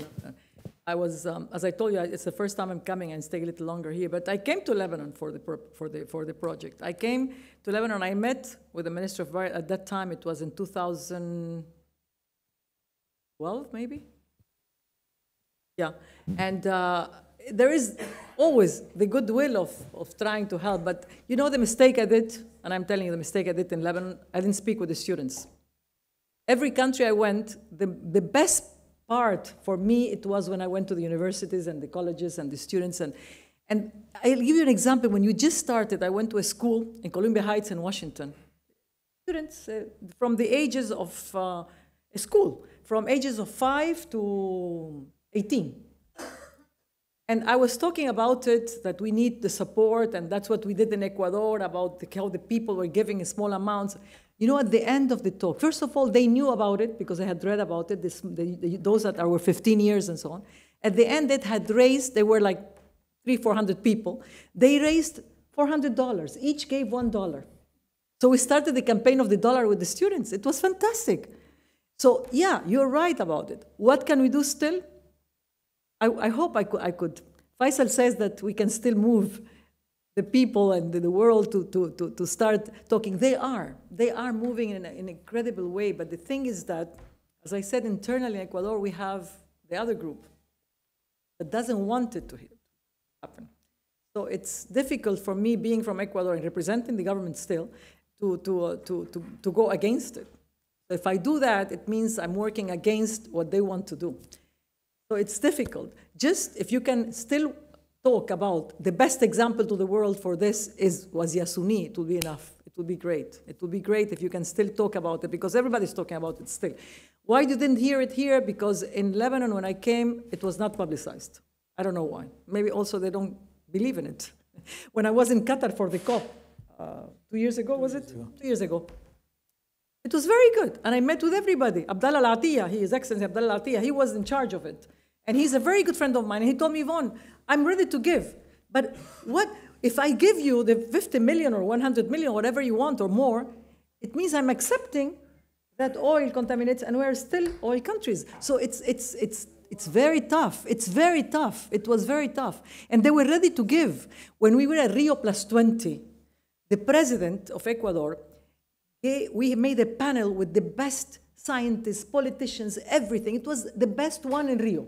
I was, um, as I told you, it's the first time I'm coming and stay a little longer here. But I came to Lebanon for the for the for the project. I came to Lebanon. I met with the Minister of at that time. It was in 2012, maybe. Yeah, and uh, there is always the goodwill of of trying to help. But you know the mistake I did, and I'm telling you the mistake I did in Lebanon. I didn't speak with the students. every country I went, the, the best part for me, it was when I went to the universities and the colleges and the students. And, and I'll give you an example. When you just started, I went to a school in Columbia Heights in Washington. Students uh, from the ages of uh, a school, from ages of 5 to 18. And I was talking about it, that we need the support, and that's what we did in Ecuador, about the, how the people were giving small amounts. You know, at the end of the talk, first of all, they knew about it because they had read about it, this, the, the, those that were 15 years and so on. At the end, it had raised, they were like three, 400 people. They raised $400. Each gave $1. So we started the campaign of the dollar with the students. It was fantastic. So, yeah, you're right about it. What can we do still? I, I hope I could, I could. Faisal says that we can still move the people and the world to, to, to, to start talking. They are. They are moving in, a, in an incredible way. But the thing is that, as I said, internally in Ecuador, we have the other group that doesn't want it to happen. So it's difficult for me, being from Ecuador and representing the government still, to, to, uh, to, to, to go against it. If I do that, it means I'm working against what they want to do. So it's difficult. Just if you can still talk about the best example to the world for this is was Yasuni, it will be enough. It will be great. It will be great if you can still talk about it because everybody's talking about it still. Why you didn't hear it here? Because in Lebanon, when I came, it was not publicized. I don't know why. Maybe also they don't believe in it. when I was in Qatar for the COP, uh, two years ago, was it? Two years ago. It was very good. And I met with everybody. Abdallah Al-Atiyah, he is Excellency Abdallah Al-Atiyah, he was in charge of it. And he's a very good friend of mine. And he told me, Ivonne, I'm ready to give. But what if I give you the 50 million or 100 million, whatever you want or more, it means I'm accepting that oil contaminates and we're still oil countries. So it's, it's, it's, it's very tough. It's very tough. It was very tough. And they were ready to give. When we were at Rio Plus 20, the president of Ecuador, he, we made a panel with the best scientists, politicians, everything. It was the best one in Rio.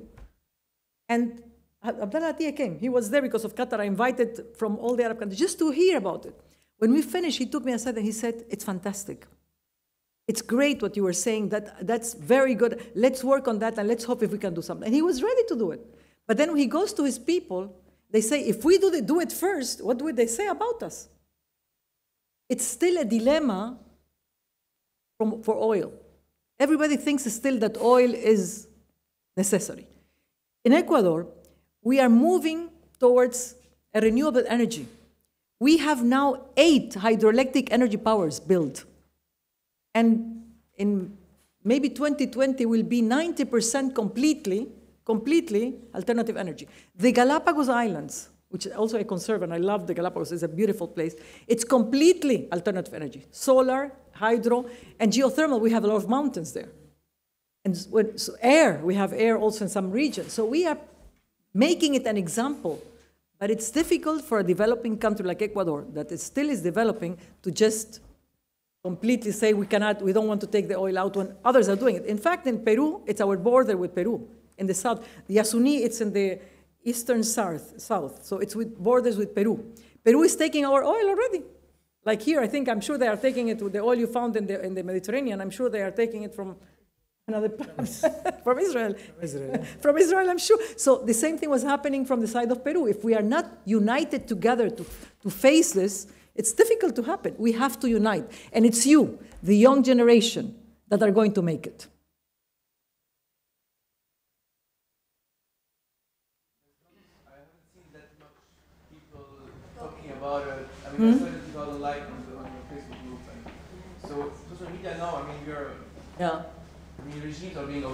And Abdallah Atiyah came. He was there because of Qatar. I invited from all the Arab countries just to hear about it. When we finished, he took me aside and he said, It's fantastic. It's great what you were saying. That, that's very good. Let's work on that and let's hope if we can do something. And he was ready to do it. But then when he goes to his people, they say, if we do, the, do it first, what would they say about us? It's still a dilemma from, for oil. Everybody thinks still that oil is necessary. In Ecuador, we are moving towards a renewable energy. We have now eight hydroelectric energy powers built. And in maybe 2020 will be 90% completely, completely alternative energy. The Galapagos Islands, which is also a conserve, and I love the Galapagos, it's a beautiful place. It's completely alternative energy. Solar, hydro, and geothermal, we have a lot of mountains there. And so air, we have air also in some regions. So we are making it an example. But it's difficult for a developing country like Ecuador, that is still is developing, to just completely say we cannot, we don't want to take the oil out when others are doing it. In fact, in Peru, it's our border with Peru. In the south, the Yasuni, it's in the eastern south, south. So it's with borders with Peru. Peru is taking our oil already. Like here, I think, I'm sure they are taking it with the oil you found in the, in the Mediterranean. I'm sure they are taking it from another place from Israel. From Israel. from Israel, I'm sure. So the same thing was happening from the side of Peru. If we are not united together to, to face this, it's difficult to happen. We have to unite. And it's you, the young generation, that are going to make it. about it. I mean, hmm? that's why you got a like on, the, on your Facebook group. And so social media now, I mean, you're yeah.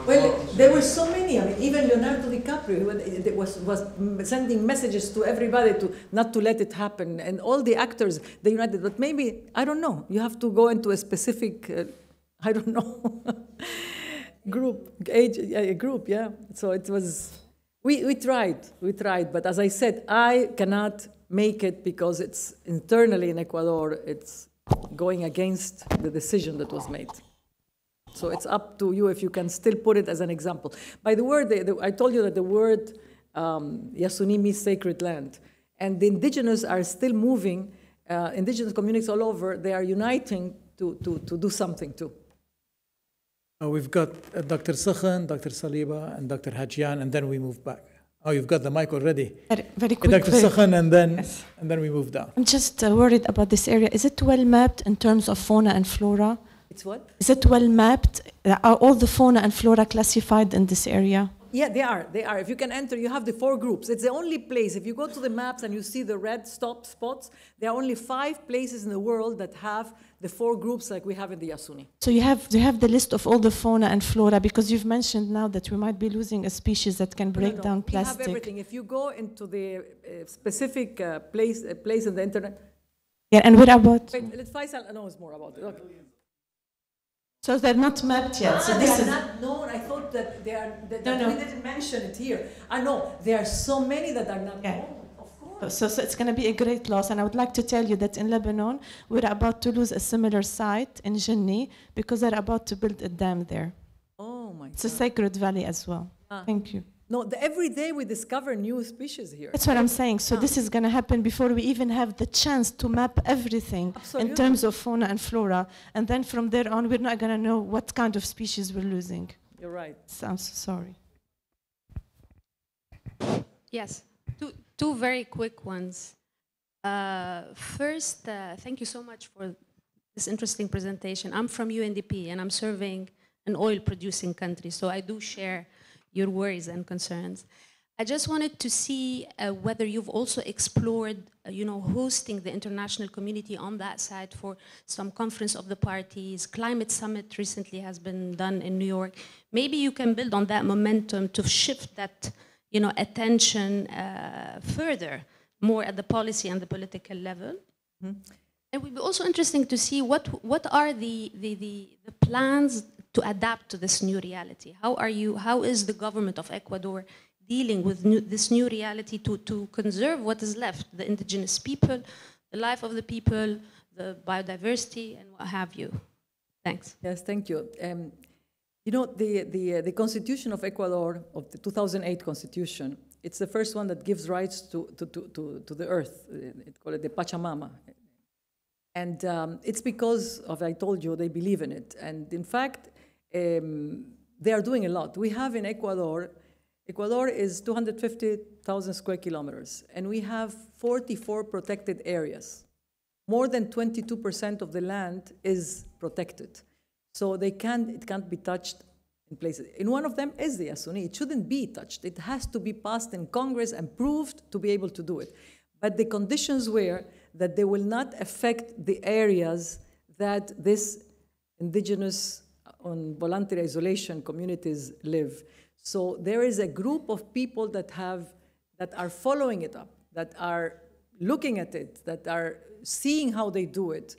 Well, there were so many. I mean, even Leonardo DiCaprio was was sending messages to everybody to not to let it happen, and all the actors they united. But maybe I don't know. You have to go into a specific, uh, I don't know, group age a group. Yeah. So it was. We we tried. We tried. But as I said, I cannot make it because it's internally in Ecuador. It's going against the decision that was made. So it's up to you if you can still put it as an example. By the word, the, the, I told you that the word um, Yasuni means sacred land. And the indigenous are still moving, uh, indigenous communities all over, they are uniting to, to, to do something too. Uh, we've got uh, Dr. Sakhan, Dr. Saliba, and Dr. Hatjian, and then we move back. Oh, you've got the mic already. Very, very Okay, quick. Dr. very- Sakhan, and then Yes. and then we move down. I'm just uh, worried about this area. Is it well mapped in terms of fauna and flora? It's what? Is it well mapped? Uh, Are all the fauna and flora classified in this area? Yeah, they are. They are. If you can enter, you have the four groups. It's the only place. If you go to the maps and you see the red stop spots, there are only five places in the world that have the four groups like we have in the Yasuni. So you have you have the list of all the fauna and flora because you've mentioned now that we might be losing a species that can break No, no, down We have plastic. everything. If you go into the uh, specific uh, place, uh, place in the internet. Yeah, and what about? Wait, let Faisal knows more about it. Okay. So they're not mapped yet. So Ah, this they are is not known. I thought that they are. That, No, that no. We didn't mention it here. I know there are so many that are not known. So, so it's going to be a great loss. And I would like to tell you that in Lebanon, we're about to lose a similar site in Jinni because they're about to build a dam there. Oh my It's a sacred valley as well. Ah. Thank you. No, the, every day we discover new species here. That's what I'm saying. So Ah. this is going to happen before we even have the chance to map everything Absolutely. in terms of fauna and flora. And then from there on, we're not going to know what kind of species we're losing. You're right. So I'm so sorry. Yes, two, two very quick ones. Uh, first, uh, thank you so much for this interesting presentation. I'm from UNDP and I'm serving an oil producing country, so I do share your worries and concerns. I just wanted to see uh, whether you've also explored, uh, you know, hosting the international community on that side for some conference of the parties. Climate summit recently has been done in New York. Maybe you can build on that momentum to shift that, you know, attention uh, further, more at the policy and the political level. It would be also interesting to see what what are the, the, the, the plans to adapt to this new reality. How are you? How is the government of Ecuador dealing with new, this new reality to, to conserve what is left, the indigenous people, the life of the people, the biodiversity, and what have you? Thanks. Yes, thank you. Um, you know, the, the, uh, the Constitution of Ecuador, of the 2008 Constitution, it's the first one that gives rights to, to, to, to, to the earth. Uh, It call it the Pachamama. And um, it's because of, I told you, they believe in it. And in fact, um, they are doing a lot. We have in Ecuador, Ecuador is 250,000 square kilometers, and we have 44 protected areas. More than 22% of the land is protected. So they can't, it can't be touched in places. In one of them is the Yasuni. It shouldn't be touched. It has to be passed in Congress and proved to be able to do it. But the conditions were that they will not affect the areas that this indigenous on voluntary isolation communities live. So there is a group of people that have that are following it up, that are looking at it, that are seeing how they do it.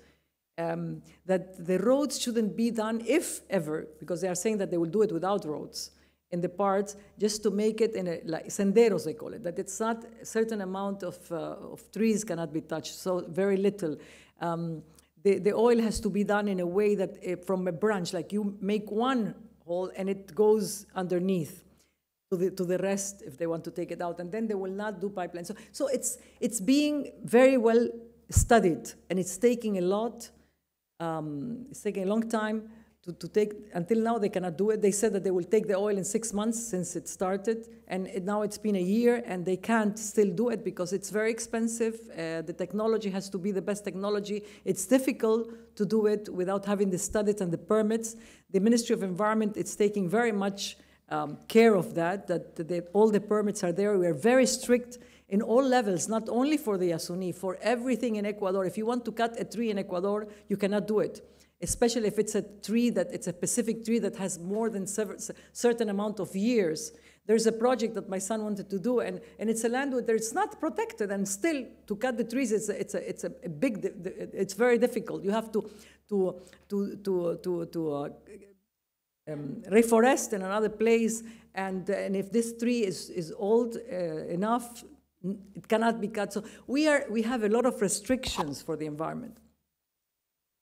Um, that the roads shouldn't be done, if ever, because they are saying that they will do it without roads in the parts, just to make it in a like senderos they call it. That it's not a certain amount of uh, of trees cannot be touched, so very little. Um, the, the oil has to be done in a way that uh, from a branch, like you make one hole and it goes underneath to the, to the rest if they want to take it out, and then they will not do pipelines. So, so it's, it's being very well studied, and it's taking a lot, um, it's taking a long time to, to take, until now they cannot do it. They said that they will take the oil in six months since it started, and it, now it's been a year, and they can't still do it because it's very expensive. Uh, the technology has to be the best technology. It's difficult to do it without having the studies and the permits. The Ministry of Environment is taking very much um, care of that, that, that all the permits are there. We are very strict in all levels, not only for the Yasuni, for everything in Ecuador. If you want to cut a tree in Ecuador, you cannot do it, especially if it's a tree that it's a Pacific tree that has more than sever- certain amount of years. There's a project that my son wanted to do, and, and it's a land where it's not protected, and still to cut the trees, it's a, it's a, it's a, big, it's very difficult. You have to, to, to, to, to, to uh, um, reforest in another place, and, and if this tree is, is old uh, enough, it cannot be cut. So we, are, we have a lot of restrictions for the environment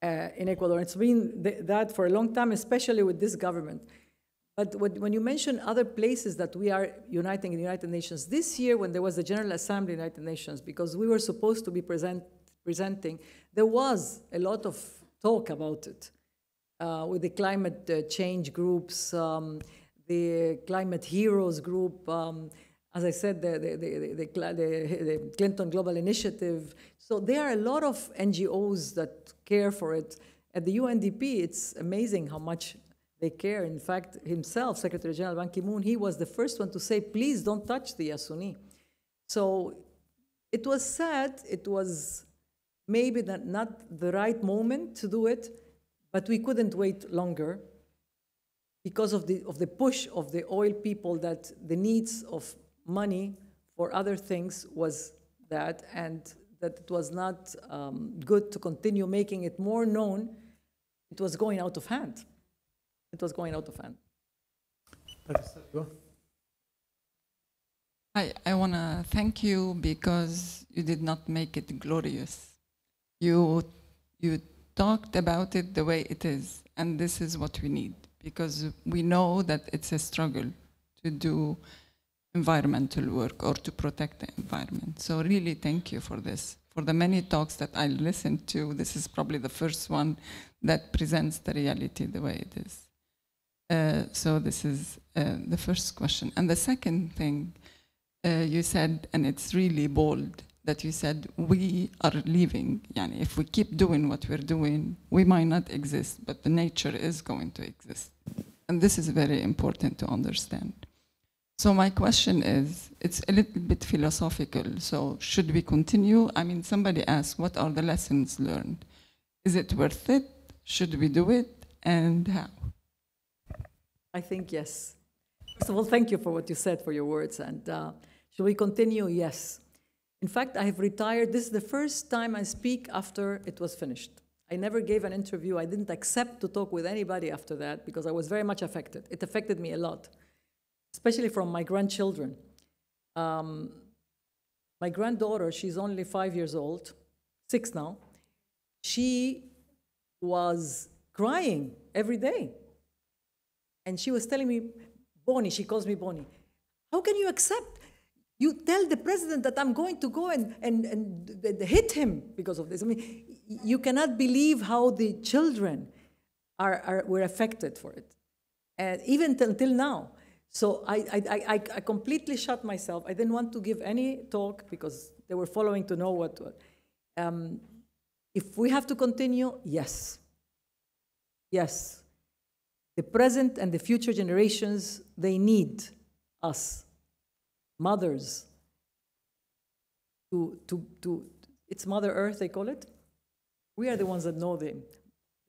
uh, in Ecuador. It's been th- that for a long time, especially with this government. But what, when you mention other places that we are uniting in the United Nations, this year when there was the General Assembly of the United Nations, because we were supposed to be present, presenting, there was a lot of talk about it. uh, with the climate uh, change groups, um, the climate heroes group, um, as I said, the, the, the, the Clinton Global Initiative. So there are a lot of NGOs that care for it. At the UNDP, it's amazing how much they care. In fact, himself, Secretary General Ban Ki-moon, he was the first one to say, please don't touch the Yasuni. So it was sad. It was maybe not, not the right moment to do it, but we couldn't wait longer because of the, of the push of the oil people that the needs of money for other things was that, and that it was not um, good to continue making it more known. It was going out of hand. It was going out of hand. I, I want to thank you because you did not make it glorious. You, you talked about it the way it is, and this is what we need because we know that it's a struggle to do environmental work or to protect the environment. So really thank you for this. For the many talks that I listened to, this is probably the first one that presents the reality the way it is. Uh, so this is uh, the first question. And the second thing uh, you said, and it's really bold, that you said we are leaving. Yani if we keep doing what we're doing, we might not exist, but the nature is going to exist. And this is very important to understand. So my question is, it's a little bit philosophical. So should we continue? I mean, somebody asked, what are the lessons learned? Is it worth it? Should we do it? And how? I think yes. First of all, thank you for what you said, for your words. And uh, should we continue? Yes. In fact, I have retired. This is the first time I speak after it was finished. I never gave an interview. I didn't accept to talk with anybody after that because I was very much affected. It affected me a lot, especially from my grandchildren. Um, my granddaughter, she's only five years old, six now, she was crying every day. And she was telling me, Bonnie, she calls me Bonnie, how can you accept? You tell the president that I'm going to go and, and, and hit him because of this. I mean, you cannot believe how the children are, are, were affected for it, and even until now. So I, I, I, I completely shut myself. I didn't want to give any talk because they were following to know what. Um, if we have to continue, yes. Yes. The present and the future generations, they need us, mothers, to, to, to it's Mother Earth, they call it. We are the ones that know the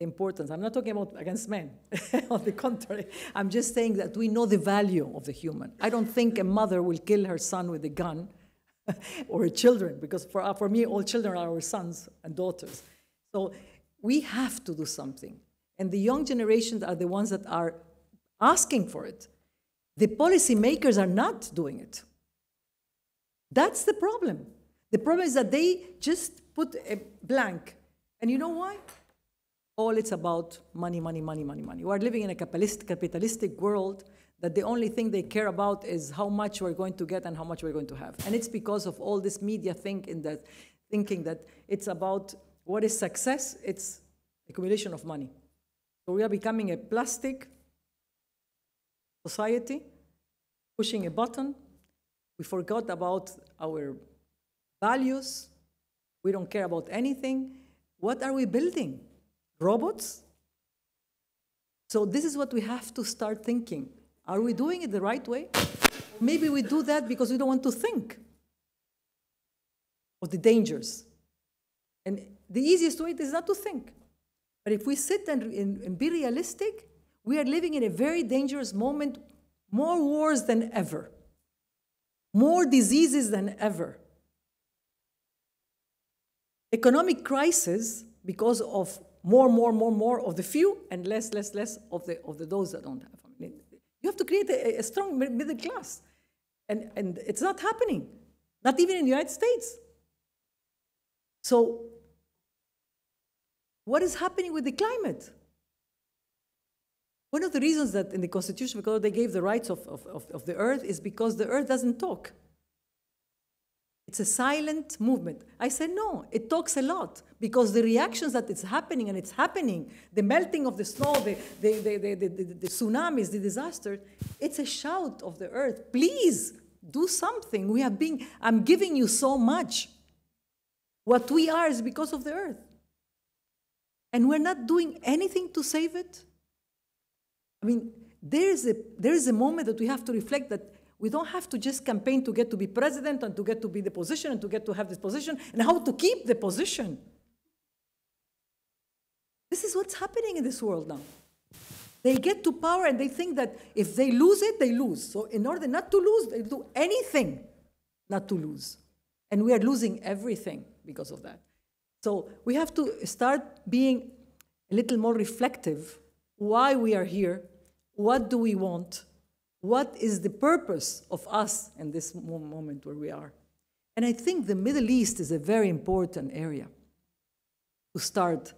importance. I'm not talking about against men, on the contrary. I'm just saying that we know the value of the human. I don't think a mother will kill her son with a gun or children, because for, for me, all children are our sons and daughters. So we have to do something. And the young generations are the ones that are asking for it. The policymakers are not doing it. That's the problem. The problem is that they just put a blank. And you know why? All it's about money, money, money, money, money. We are living in a capitalist, capitalistic world that the only thing they care about is how much we're going to get and how much we're going to have. And it's because of all this media thinking that, thinking that it's about what is success, it's accumulation of money. So we are becoming a plastic society, pushing a button. We forgot about our values. We don't care about anything. What are we building? Robots? So this is what we have to start thinking. Are we doing it the right way? Maybe we do that because we don't want to think of the dangers. And the easiest way is not to think. But if we sit and, and, and, be realistic, we are living in a very dangerous moment, more wars than ever, more diseases than ever. Economic crisis because of more, more, more, more of the few and less, less, less of the of the those that don't have. I mean, you have to create a, a strong middle class, and and it's not happening, not even in the United States. So what is happening with the climate? One of the reasons that in the Constitution, because they gave the rights of, of, of, the earth, is because the earth doesn't talk. It's a silent movement. I said, no, it talks a lot because the reactions that it's happening and it's happening, the melting of the snow, the, the, the, the, tsunamis, the disasters, it's a shout of the earth. Please do something. We have been, I'm giving you so much. What we are is because of the earth. And we're not doing anything to save it. I mean, there is a, there is a moment that we have to reflect that we don't have to just campaign to get to be president and to get to be the position and to get to have this position and how to keep the position. This is what's happening in this world now. They get to power and they think that if they lose it, they lose. So, in order not to lose, they do anything not to lose. And we are losing everything because of that. So, we have to start being a little more reflective why we are here, what do we want, what is the purpose of us in this moment where we are? And I think the Middle East is a very important area to start.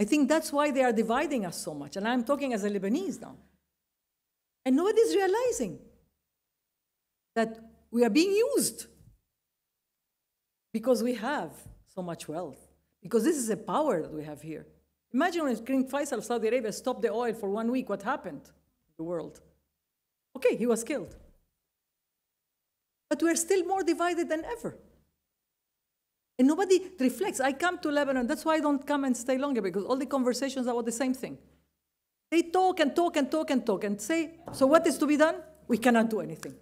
I think that's why they are dividing us so much. And I'm talking as a Lebanese now. And nobody's realizing that we are being used because we have so much wealth, because this is a power that we have here. Imagine when King Faisal of Saudi Arabia stopped the oil for one week, what happened in the world? Okay, he was killed. But we're still more divided than ever. And nobody reflects. I come to Lebanon, that's why I don't come and stay longer, because all the conversations are about the same thing. They talk and talk and talk and talk and say, so what is to be done? We cannot do anything.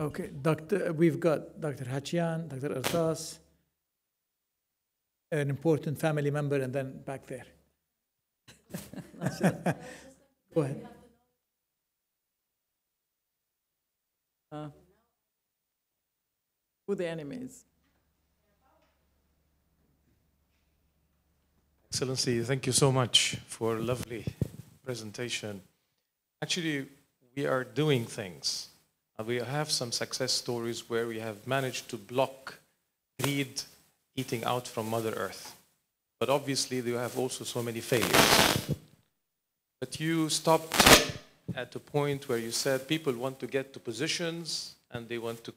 Okay, Doctor, we've got Dr. Hatjian, Dr. Artas, an important family member, and then back there. Go ahead. Uh, who the enemy is. Excellency, thank you so much for a lovely presentation. Actually, we are doing things. Uh, We have some success stories where we have managed to block greed eating out from Mother Earth. But obviously, you have also so many failures. But you stopped at a point where you said people want to get to positions and they want to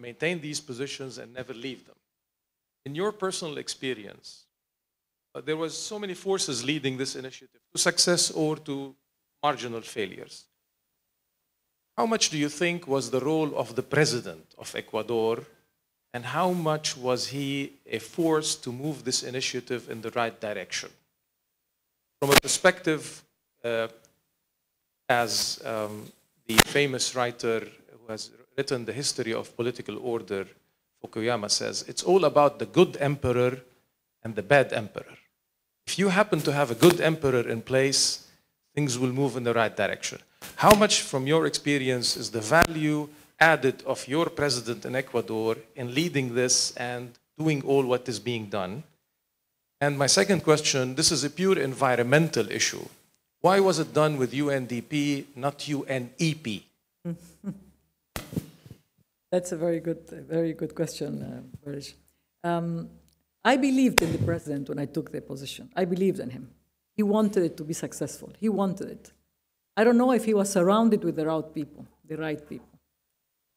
maintain these positions and never leave them. In your personal experience, uh, there was so many forces leading this initiative to success or to marginal failures. How much do you think was the role of the president of Ecuador and how much was he a force to move this initiative in the right direction? From a perspective uh, as um, the famous writer who has written the history of political order, Fukuyama says, it's all about the good emperor and the bad emperor. If you happen to have a good emperor in place, things will move in the right direction. How much, from your experience, is the value added of your president in Ecuador in leading this and doing all what is being done? And my second question this is a pure environmental issue. Why was it done with UNDP, not UNEP? That's a very good, very good question, uh, Um, I believed in the president when I took the position. I believed in him. He wanted it to be successful. He wanted it. I don't know if he was surrounded with the right people, the right people.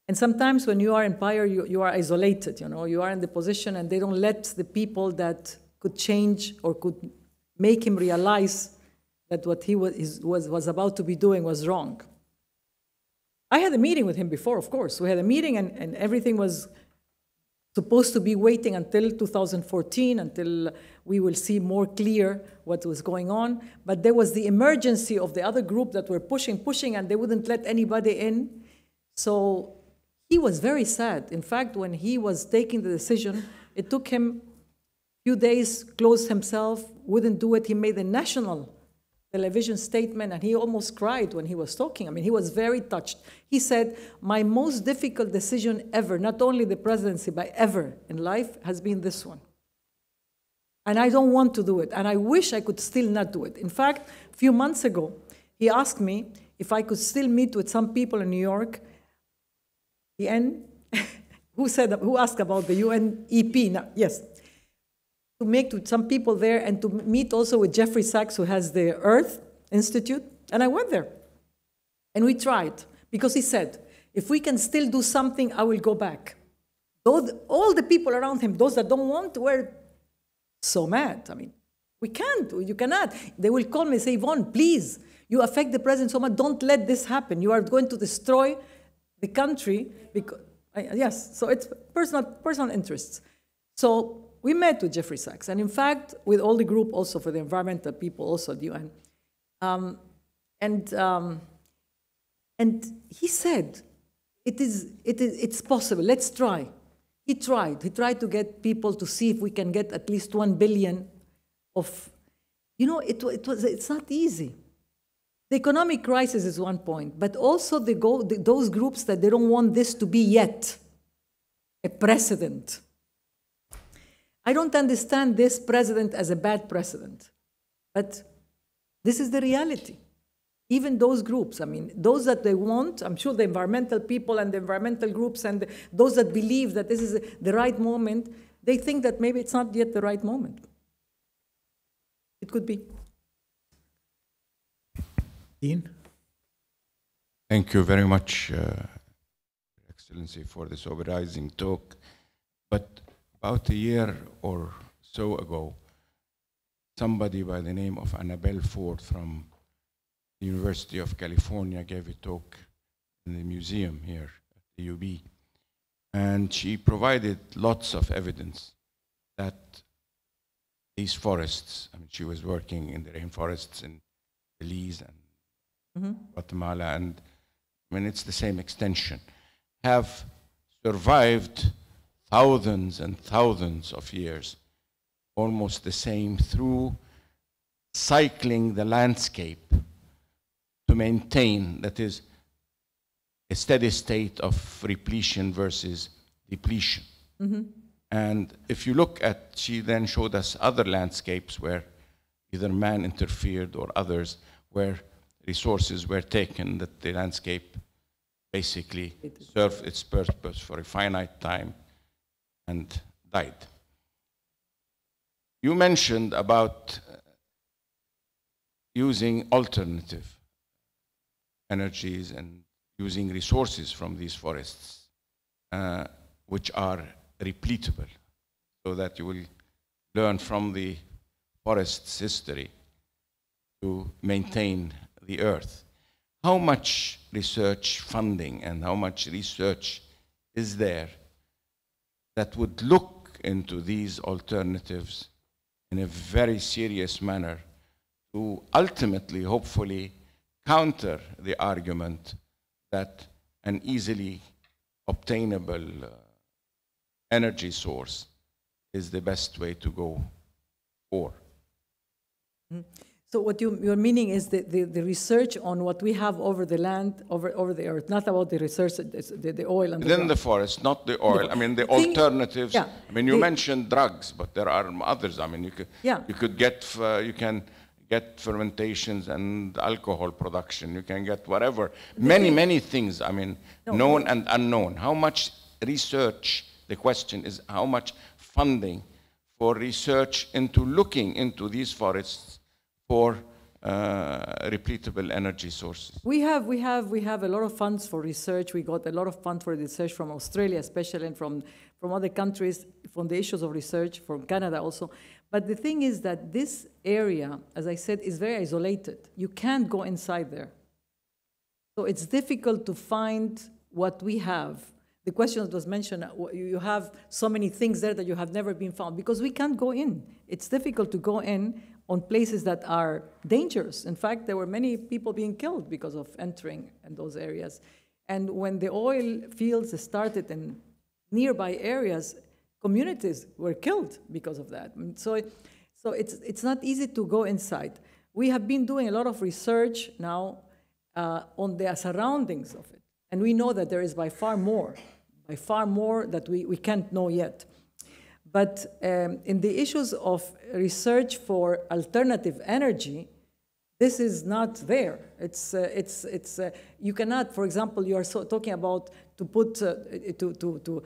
And sometimes when you are in power, you, you are isolated, you know, you are in the position and they don't let the people that could change or could make him realize that what he was, was, was about to be doing was wrong. I had a meeting with him before, of course. We had a meeting and, and everything was supposed to be waiting until 2014, until we will see more clear what was going on. But there was the emergency of the other group that were pushing, pushing, and they wouldn't let anybody in. So he was very sad. In fact, when he was taking the decision, it took him a few days, closed himself, wouldn't do it. He made a national television statement and he almost cried when he was talking. I mean, he was very touched. He said, My most difficult decision ever, not only the presidency, but ever in life, has been this one. And I don't want to do it. And I wish I could still not do it. In fact, a few months ago, he asked me if I could still meet with some people in New York. The N, who said, who asked about the UNEP? Now, yes, to meet with some people there and to meet also with Jeffrey Sachs, who has the Earth Institute. And I went there. And we tried. Because he said, if we can still do something, I will go back. Those, all the people around him, those that don't want, were so mad. I mean, we can't, you cannot. They will call me and say, Ivonne, please, you affect the president so much, don't let this happen. You are going to destroy the country. Because, yes, so it's personal, personal interests. So we met with Jeffrey Sachs, and in fact, with all the group also for the environmental people, also the UN. Um, and, um, and he said, it is, it is, it's possible, let's try. He tried. He tried to get people to see if we can get at least one billion of, you know, it, it was, it's not easy. The economic crisis is one point, but also the the, those groups that they don't want this to be yet a precedent. I don't understand this precedent as a bad precedent, but this is the reality. Even those groups, I mean, those that they want, I'm sure the environmental people and the environmental groups and those that believe that this is the right moment, they think that maybe it's not yet the right moment. It could be. Dean? Thank you very much, uh, Excellency, for this overrising talk. But about a year or so ago, somebody by the name of Annabelle Ford from the University of California gave a talk in the museum here at the UB. And she provided lots of evidence that these forests, I mean, she was working in the rainforests in Belize and mm -hmm. Guatemala, and I mean, it's the same extension, have survived thousands and thousands of years, almost the same through cycling the landscape to maintain, that is, a steady state of repletion versus depletion. Mm -hmm. And if you look at, she then showed us other landscapes where either man interfered or others, where resources were taken, that the landscape basically served its purpose for a finite time and died. You mentioned about using alternative energies and using resources from these forests, uh, which are repletable, so that you will learn from the forest's history to maintain the earth. How much research funding and how much research is there that would look into these alternatives in a very serious manner to ultimately, hopefully, counter the argument that an easily obtainable uh, energy source is the best way to go for. So what you, your meaning is the, the, the, research on what we have over the land, over, over the earth, not about the research, the, the oil and the Then the forest, not the oil. I mean, the Thing, alternatives. Yeah, I mean, you the, mentioned drugs, but there are others. I mean, you could, yeah. you could get, uh, you can get fermentations and alcohol production. You can get whatever. Many, many things, I mean, no, known no. and unknown. How much research, the question is how much funding for research into looking into these forests for uh, energy sources? We have, we, have, we have a lot of funds for research. We got a lot of funds for research from Australia, especially, and from, from other countries, from the issues of research, from Canada also. But the thing is that this area, as I said, is very isolated. You can't go inside there. So it's difficult to find what we have. The question was mentioned, uh, you have so many things there that you have never been found because we can't go in. It's difficult to go in on places that are dangerous. In fact, there were many people being killed because of entering in those areas. And when the oil fields started in nearby areas, communities were killed because of that. So, so it's, it's not easy to go inside. We have been doing a lot of research now uh, on the surroundings of it. And we know that there is by far more, by far more that we, we can't know yet. But um, in the issues of research for alternative energy, this is not there. It's, uh, it's, it's, uh, you cannot, for example, you are so talking about to put, uh, to, to, to,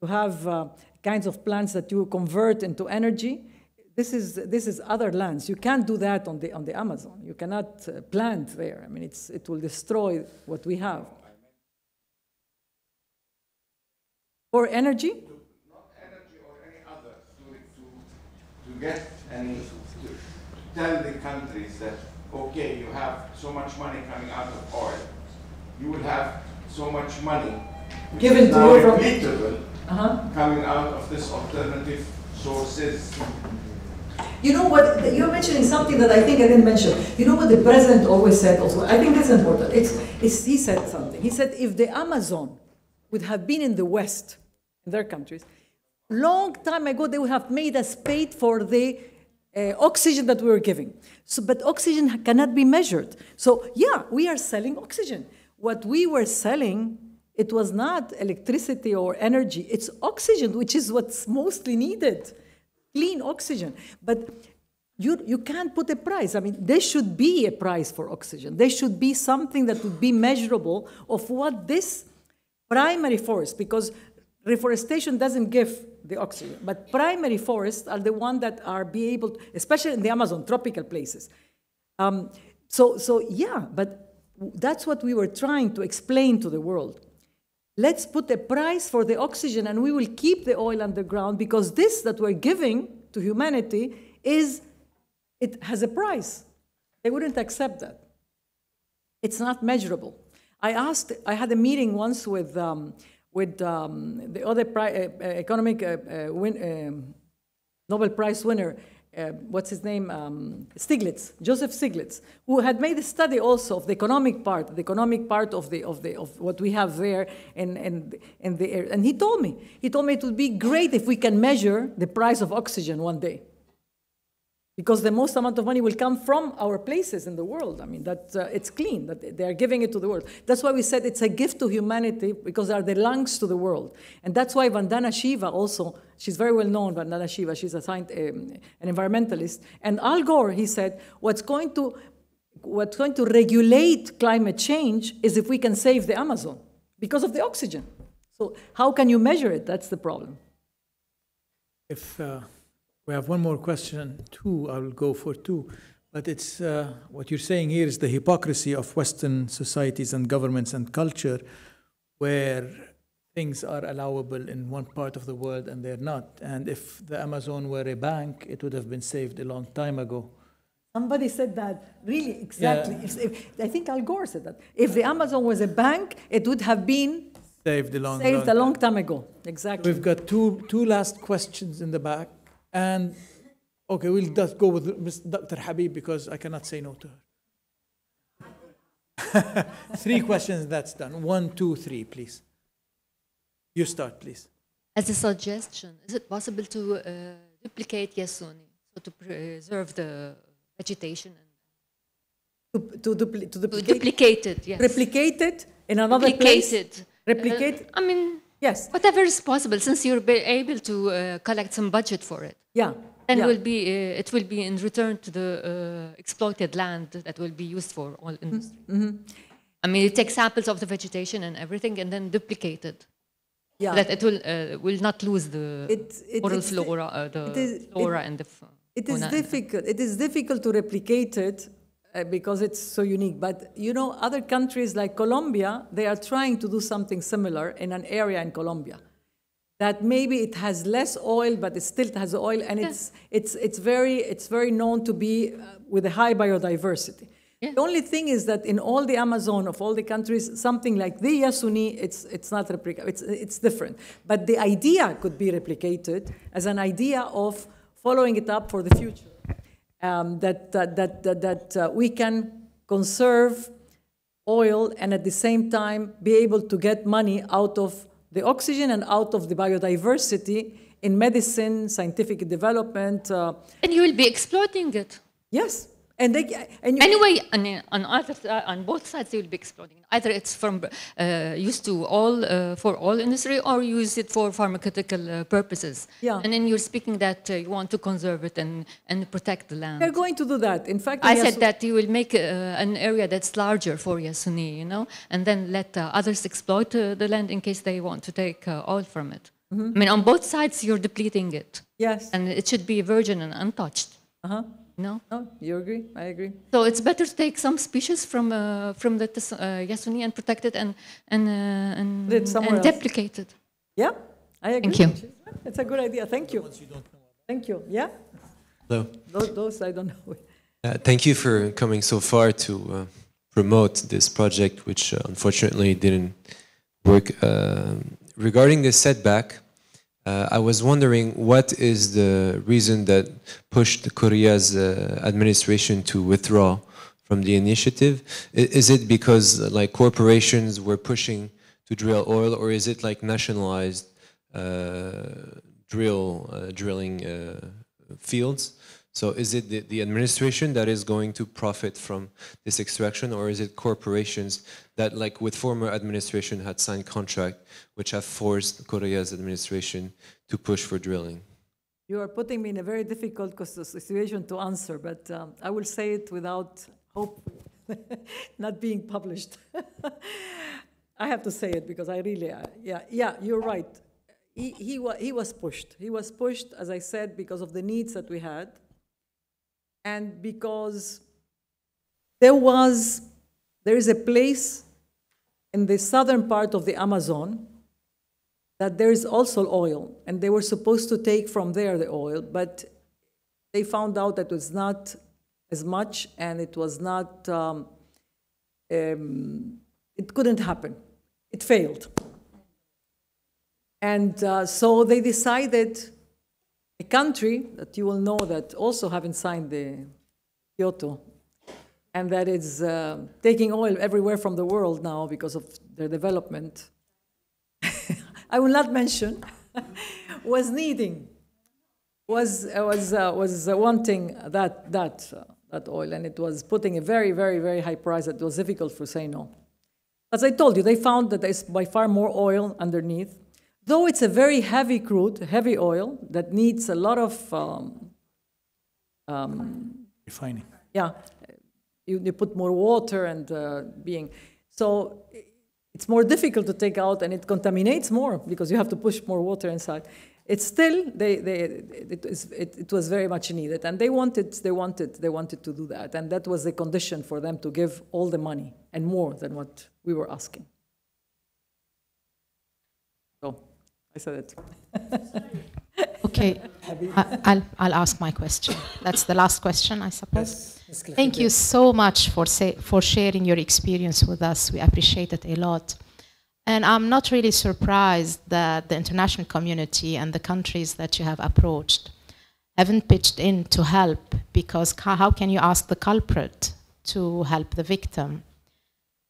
to have uh, kinds of plants that you convert into energy. This is, this is other lands. You can't do that on the, on the Amazon. You cannot uh, plant there. I mean, it's, it will destroy what we have. For energy? To get and to tell the countries that, okay, you have so much money coming out of oil, you will have so much money Given to you from- Uh-huh. coming out of this alternative sources. You know what, you're mentioning something that I think I didn't mention. You know what the president always said also? I think that's important. It's, it's, he said something. He said if the Amazon would have been in the West, in their countries, long time ago they would have made us paid for the uh, oxygen that we were giving. So, but oxygen cannot be measured. So yeah, we are selling oxygen. What we were selling, it was not electricity or energy, it's oxygen, which is what's mostly needed clean oxygen. But you, you can't put a price. I mean, there should be a price for oxygen. There should be something that would be measurable of what this primary forest, because reforestation doesn't give the oxygen, but primary forests are the ones that are be able, to, especially in the Amazon, tropical places. Um, so, so yeah, but that's what we were trying to explain to the world. Let's put a price for the oxygen and we will keep the oil underground because this that we're giving to humanity is, it has a price. They wouldn't accept that. It's not measurable. I asked, I had a meeting once with, um, with um, the other uh, uh, economic uh, win, Nobel Prize winner, uh, what's his name, um, Stiglitz, Joseph Stiglitz, who had made a study also of the economic part, the economic part of the of the of what we have there, and and and the air. And he told me, he told me it would be great if we can measure the price of oxygen one day, because the most amount of money will come from our places in the world. I mean, that uh, it's clean, that they are giving it to the world. That's why we said it's a gift to humanity because they are the lungs to the world. And that's why Vandana Shiva also, she's very well known, Vandana Shiva, she's a science, um, an environmentalist. And Al Gore, he said, what's going to what's going to regulate climate change is if we can save the Amazon because of the oxygen. So how can you measure it? That's the problem. If uh, we have one more question, two, I will go for two. But it's uh, what you're saying here is the hypocrisy of Western societies and governments and culture, where things are allowable in one part of the world and they're not. And if the Amazon were a bank, it would have been saved a long time ago. Somebody said that, really, exactly. If, if, I think Al Gore said that. If the Amazon was a bank, it would have been saved a long, saved long a long time ago. Exactly. We've got two, two last questions in the back. And okay, we'll just go with Ms. Dr. Habib because I cannot say no to her. three questions, that's done. One, two, three, please. You start, please. As a suggestion, is it possible to uh, duplicate Yasuni, so to preserve the vegetation? To, to, dupli- to To duplicate, duplicate it, yes. replicate it in another Duplicate place. it. Replicate. Uh, I mean, yes. Whatever is possible, since you're be able to uh, collect some budget for it. Yeah. Then yeah. will be uh, it will be in return to the uh, exploited land that will be used for all industry. Mhm. I mean, it takes samples of the vegetation and everything, and then duplicate it. Yeah. That it will uh, will not lose the It- it- oral flora, uh, the it is- flora it- and the. It is difficult. It is difficult to replicate it uh, because it's so unique. But you know, other countries like Colombia, they are trying to do something similar in an area in Colombia. That maybe it has less oil, but it still has oil, and it's it's it's very it's very known to be uh, with a high biodiversity. The only thing is that in all the Amazon of all the countries, something like the Yasuni, it's it's not replica, it's it's different. But the idea could be replicated as an idea of following it up for the future. Um, that that that that, that uh, we can conserve oil and at the same time be able to get money out of the oxygen and out of the biodiversity in medicine, scientific development. Uh, and you will be exploiting it. Yes, and they and you, anyway, on, on either on both sides, they will be exploiting. it. Either it's from uh, used to all uh, for all industry, or use it for pharmaceutical uh, purposes. Yeah. And then you're speaking that uh, you want to conserve it and and protect the land. They're going to do that. In fact, I said that you will make uh, an area that's larger for Yasuni, you know, and then let uh, others exploit uh, the land in case they want to take uh, oil from it. Mhm. I mean, on both sides, you're depleting it. Yes. And it should be virgin and untouched. Uh huh. No. No, you agree? I agree. So it's better to take some species from uh, from the uh, Yasuni and protect it and and uh, and, it and else. duplicate it. Yeah, I agree. Thank you. It's a good idea. Thank you. Thank you. Yeah? Hello. Those, those I don't know. Uh, thank you for coming so far to uh, promote this project, which uh, unfortunately didn't work. Um regarding the setback, uh, I was wondering what is the reason that pushed Correa's uh, administration to withdraw from the initiative? Is it because like corporations were pushing to drill oil, or is it like nationalized uh, drill uh, drilling uh, fields? So is it the, the administration that is going to profit from this extraction, or is it corporations that, like with former administration, had signed contract which have forced Correa's administration to push for drilling? You are putting me in a very difficult situation to answer, but um, I will say it without hope not being published. I have to say it because I really, uh, yeah, yeah, you're right. He, he, wa- he was pushed. He was pushed, as I said, because of the needs that we had and because there was, there is a place in the southern part of the Amazon that there is also oil, and they were supposed to take from there the oil, but they found out that it was not as much, and it was not, um, um, it couldn't happen. It failed. And uh, so they decided, a country that you will know that also haven't signed the Kyoto, and that is uh, taking oil everywhere from the world now because of their development. I will not mention, was needing, was, uh, was, uh, was uh, wanting that, that, uh, that oil, and it was putting a very, very, very high price that was difficult for say no. As I told you, they found that there's by far more oil underneath, though it's a very heavy crude, heavy oil that needs a lot of um, um, Refining. yeah, you, you put more water and uh, being so it's more difficult to take out and it contaminates more because you have to push more water inside. It's still they, they it, is, it, it was very much needed and they wanted they wanted they wanted to do that and that was the condition for them to give all the money and more than what we were asking. So I said it. Okay, I- I'll, I'll ask my question. That's the last question, I suppose. Ms. Clifford, Thank you so much for, say, for sharing your experience with us. We appreciate it a lot. And I'm not really surprised that the international community and the countries that you have approached haven't pitched in to help because how can you ask the culprit to help the victim?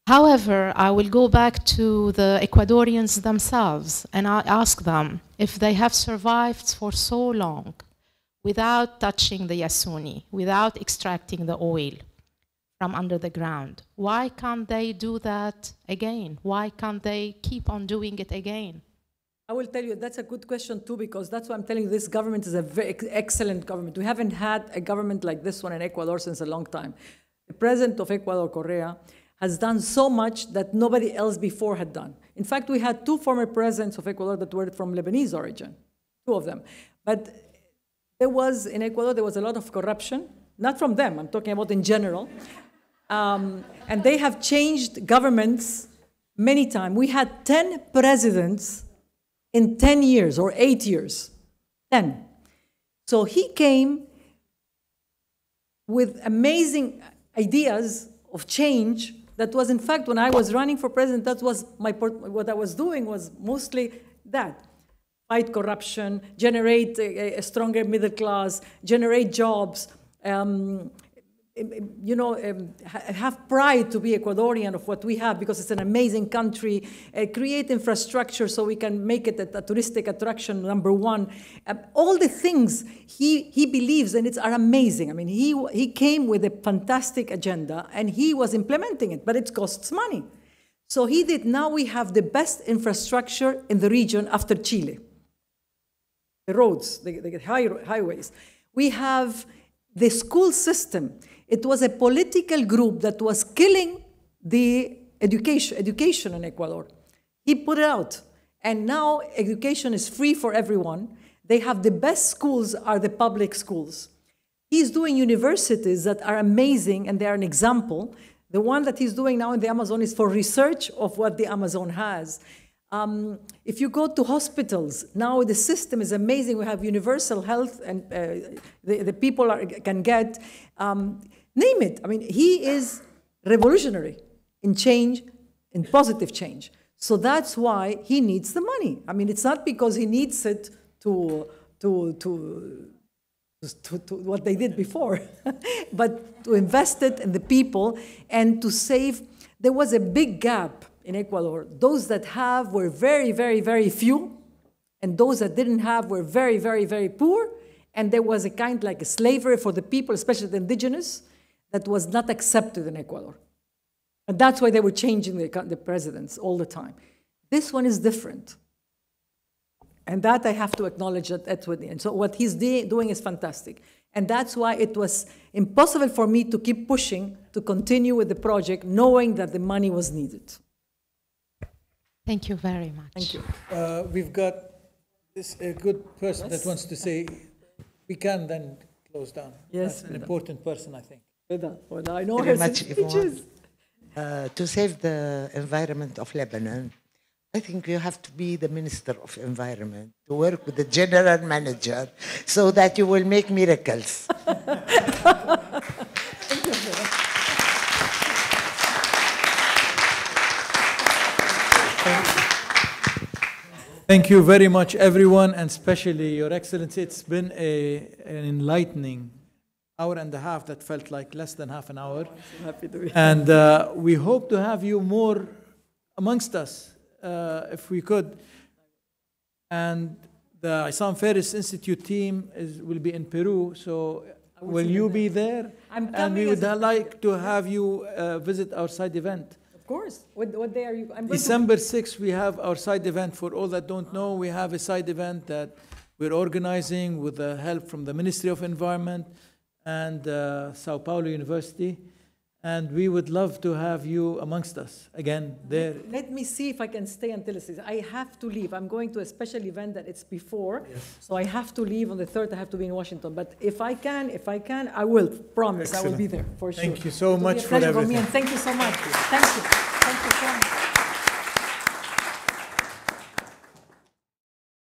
However, I will go back to the Ecuadorians themselves and I ask them if they have survived for so long without touching the Yasuni, without extracting the oil from under the ground, why can't they do that again? Why can't they keep on doing it again? I will tell you, that's a good question too, because that's why I'm telling you this government is a very excellent government. We haven't had a government like this one in Ecuador since a long time. The president of Ecuador, Correa, has done so much that nobody else before had done. In fact, we had two former presidents of Ecuador that were from Lebanese origin, two of them. But there was, in Ecuador, there was a lot of corruption, not from them, I'm talking about in general. Um, and they have changed governments many times. We had 10 presidents in 10 years or eight years. 10. So he came with amazing ideas of change that was in fact when i was running for president that was my what i was doing was mostly that. Fight corruption generate a, a stronger middle class generate jobs um, you know, um, have pride to be Ecuadorian of what we have because it's an amazing country. Uh, create infrastructure so we can make it a, a touristic attraction number one. Um, all the things he he believes in it are amazing. I mean, he he came with a fantastic agenda and he was implementing it, but it costs money. So he did. Now we have the best infrastructure in the region after Chile the roads, the, the high, highways. We have the school system. It was a political group that was killing the education, education in Ecuador. He put it out. And now education is free for everyone. They have the best schools are the public schools. He's doing universities that are amazing and they are an example. The one that he's doing now in the Amazon is for research of what the Amazon has. Um, if you go to hospitals, now the system is amazing. We have universal health, and uh, the, the people are, can get, um, name it. I mean, he is revolutionary in change, in positive change. So that's why he needs the money. I mean, it's not because he needs it to, to, to, to, to what they did before, but to invest it in the people and to save. There was a big gap in Ecuador. Those that have were very, very, very few, and those that didn't have were very, very, very poor. And there was a kind like a slavery for the people, especially the indigenous, that was not accepted in Ecuador. And that's why they were changing the, the presidents all the time. This one is different. And that I have to acknowledge that what, and so what he's doing is fantastic. And that's why it was impossible for me to keep pushing to continue with the project, knowing that the money was needed. Thank you very much. Thank you. Uh, we've got this a good person that wants to say, we can then close down. Yes, That's an important person, I think. Well, I know Very her much, speeches. Ivonne. Uh, to save the environment of Lebanon, I think you have to be the Minister of Environment to work with the General Manager so that you will make miracles. Thank you very much, everyone, and especially Your Excellency. It's been a, an enlightening hour and a half that felt like less than half an hour. so happy to be here. And uh, we hope to have you more amongst us, uh, if we could. And the Issam Fares Institute team is, will be in Peru, so will you you be there. there? I'm coming. And we would like to have you uh, visit our side event. Of course. What, what day are you? I'm December 6th, we have our side event. For all that don't know, we have a side event that we're organizing with the help from the Ministry of Environment and uh, Sao Paulo University. And we would love to have you amongst us again there. Let me see if I can stay until it's. I have to leave. I'm going to a special event that it's before, so I have to leave on the third. I have to be in Washington. But if I can, if I can, I will promise. I will be there Excellent. for sure. Thank you so It will be much for pleasure me, and thank you so much. Thank you.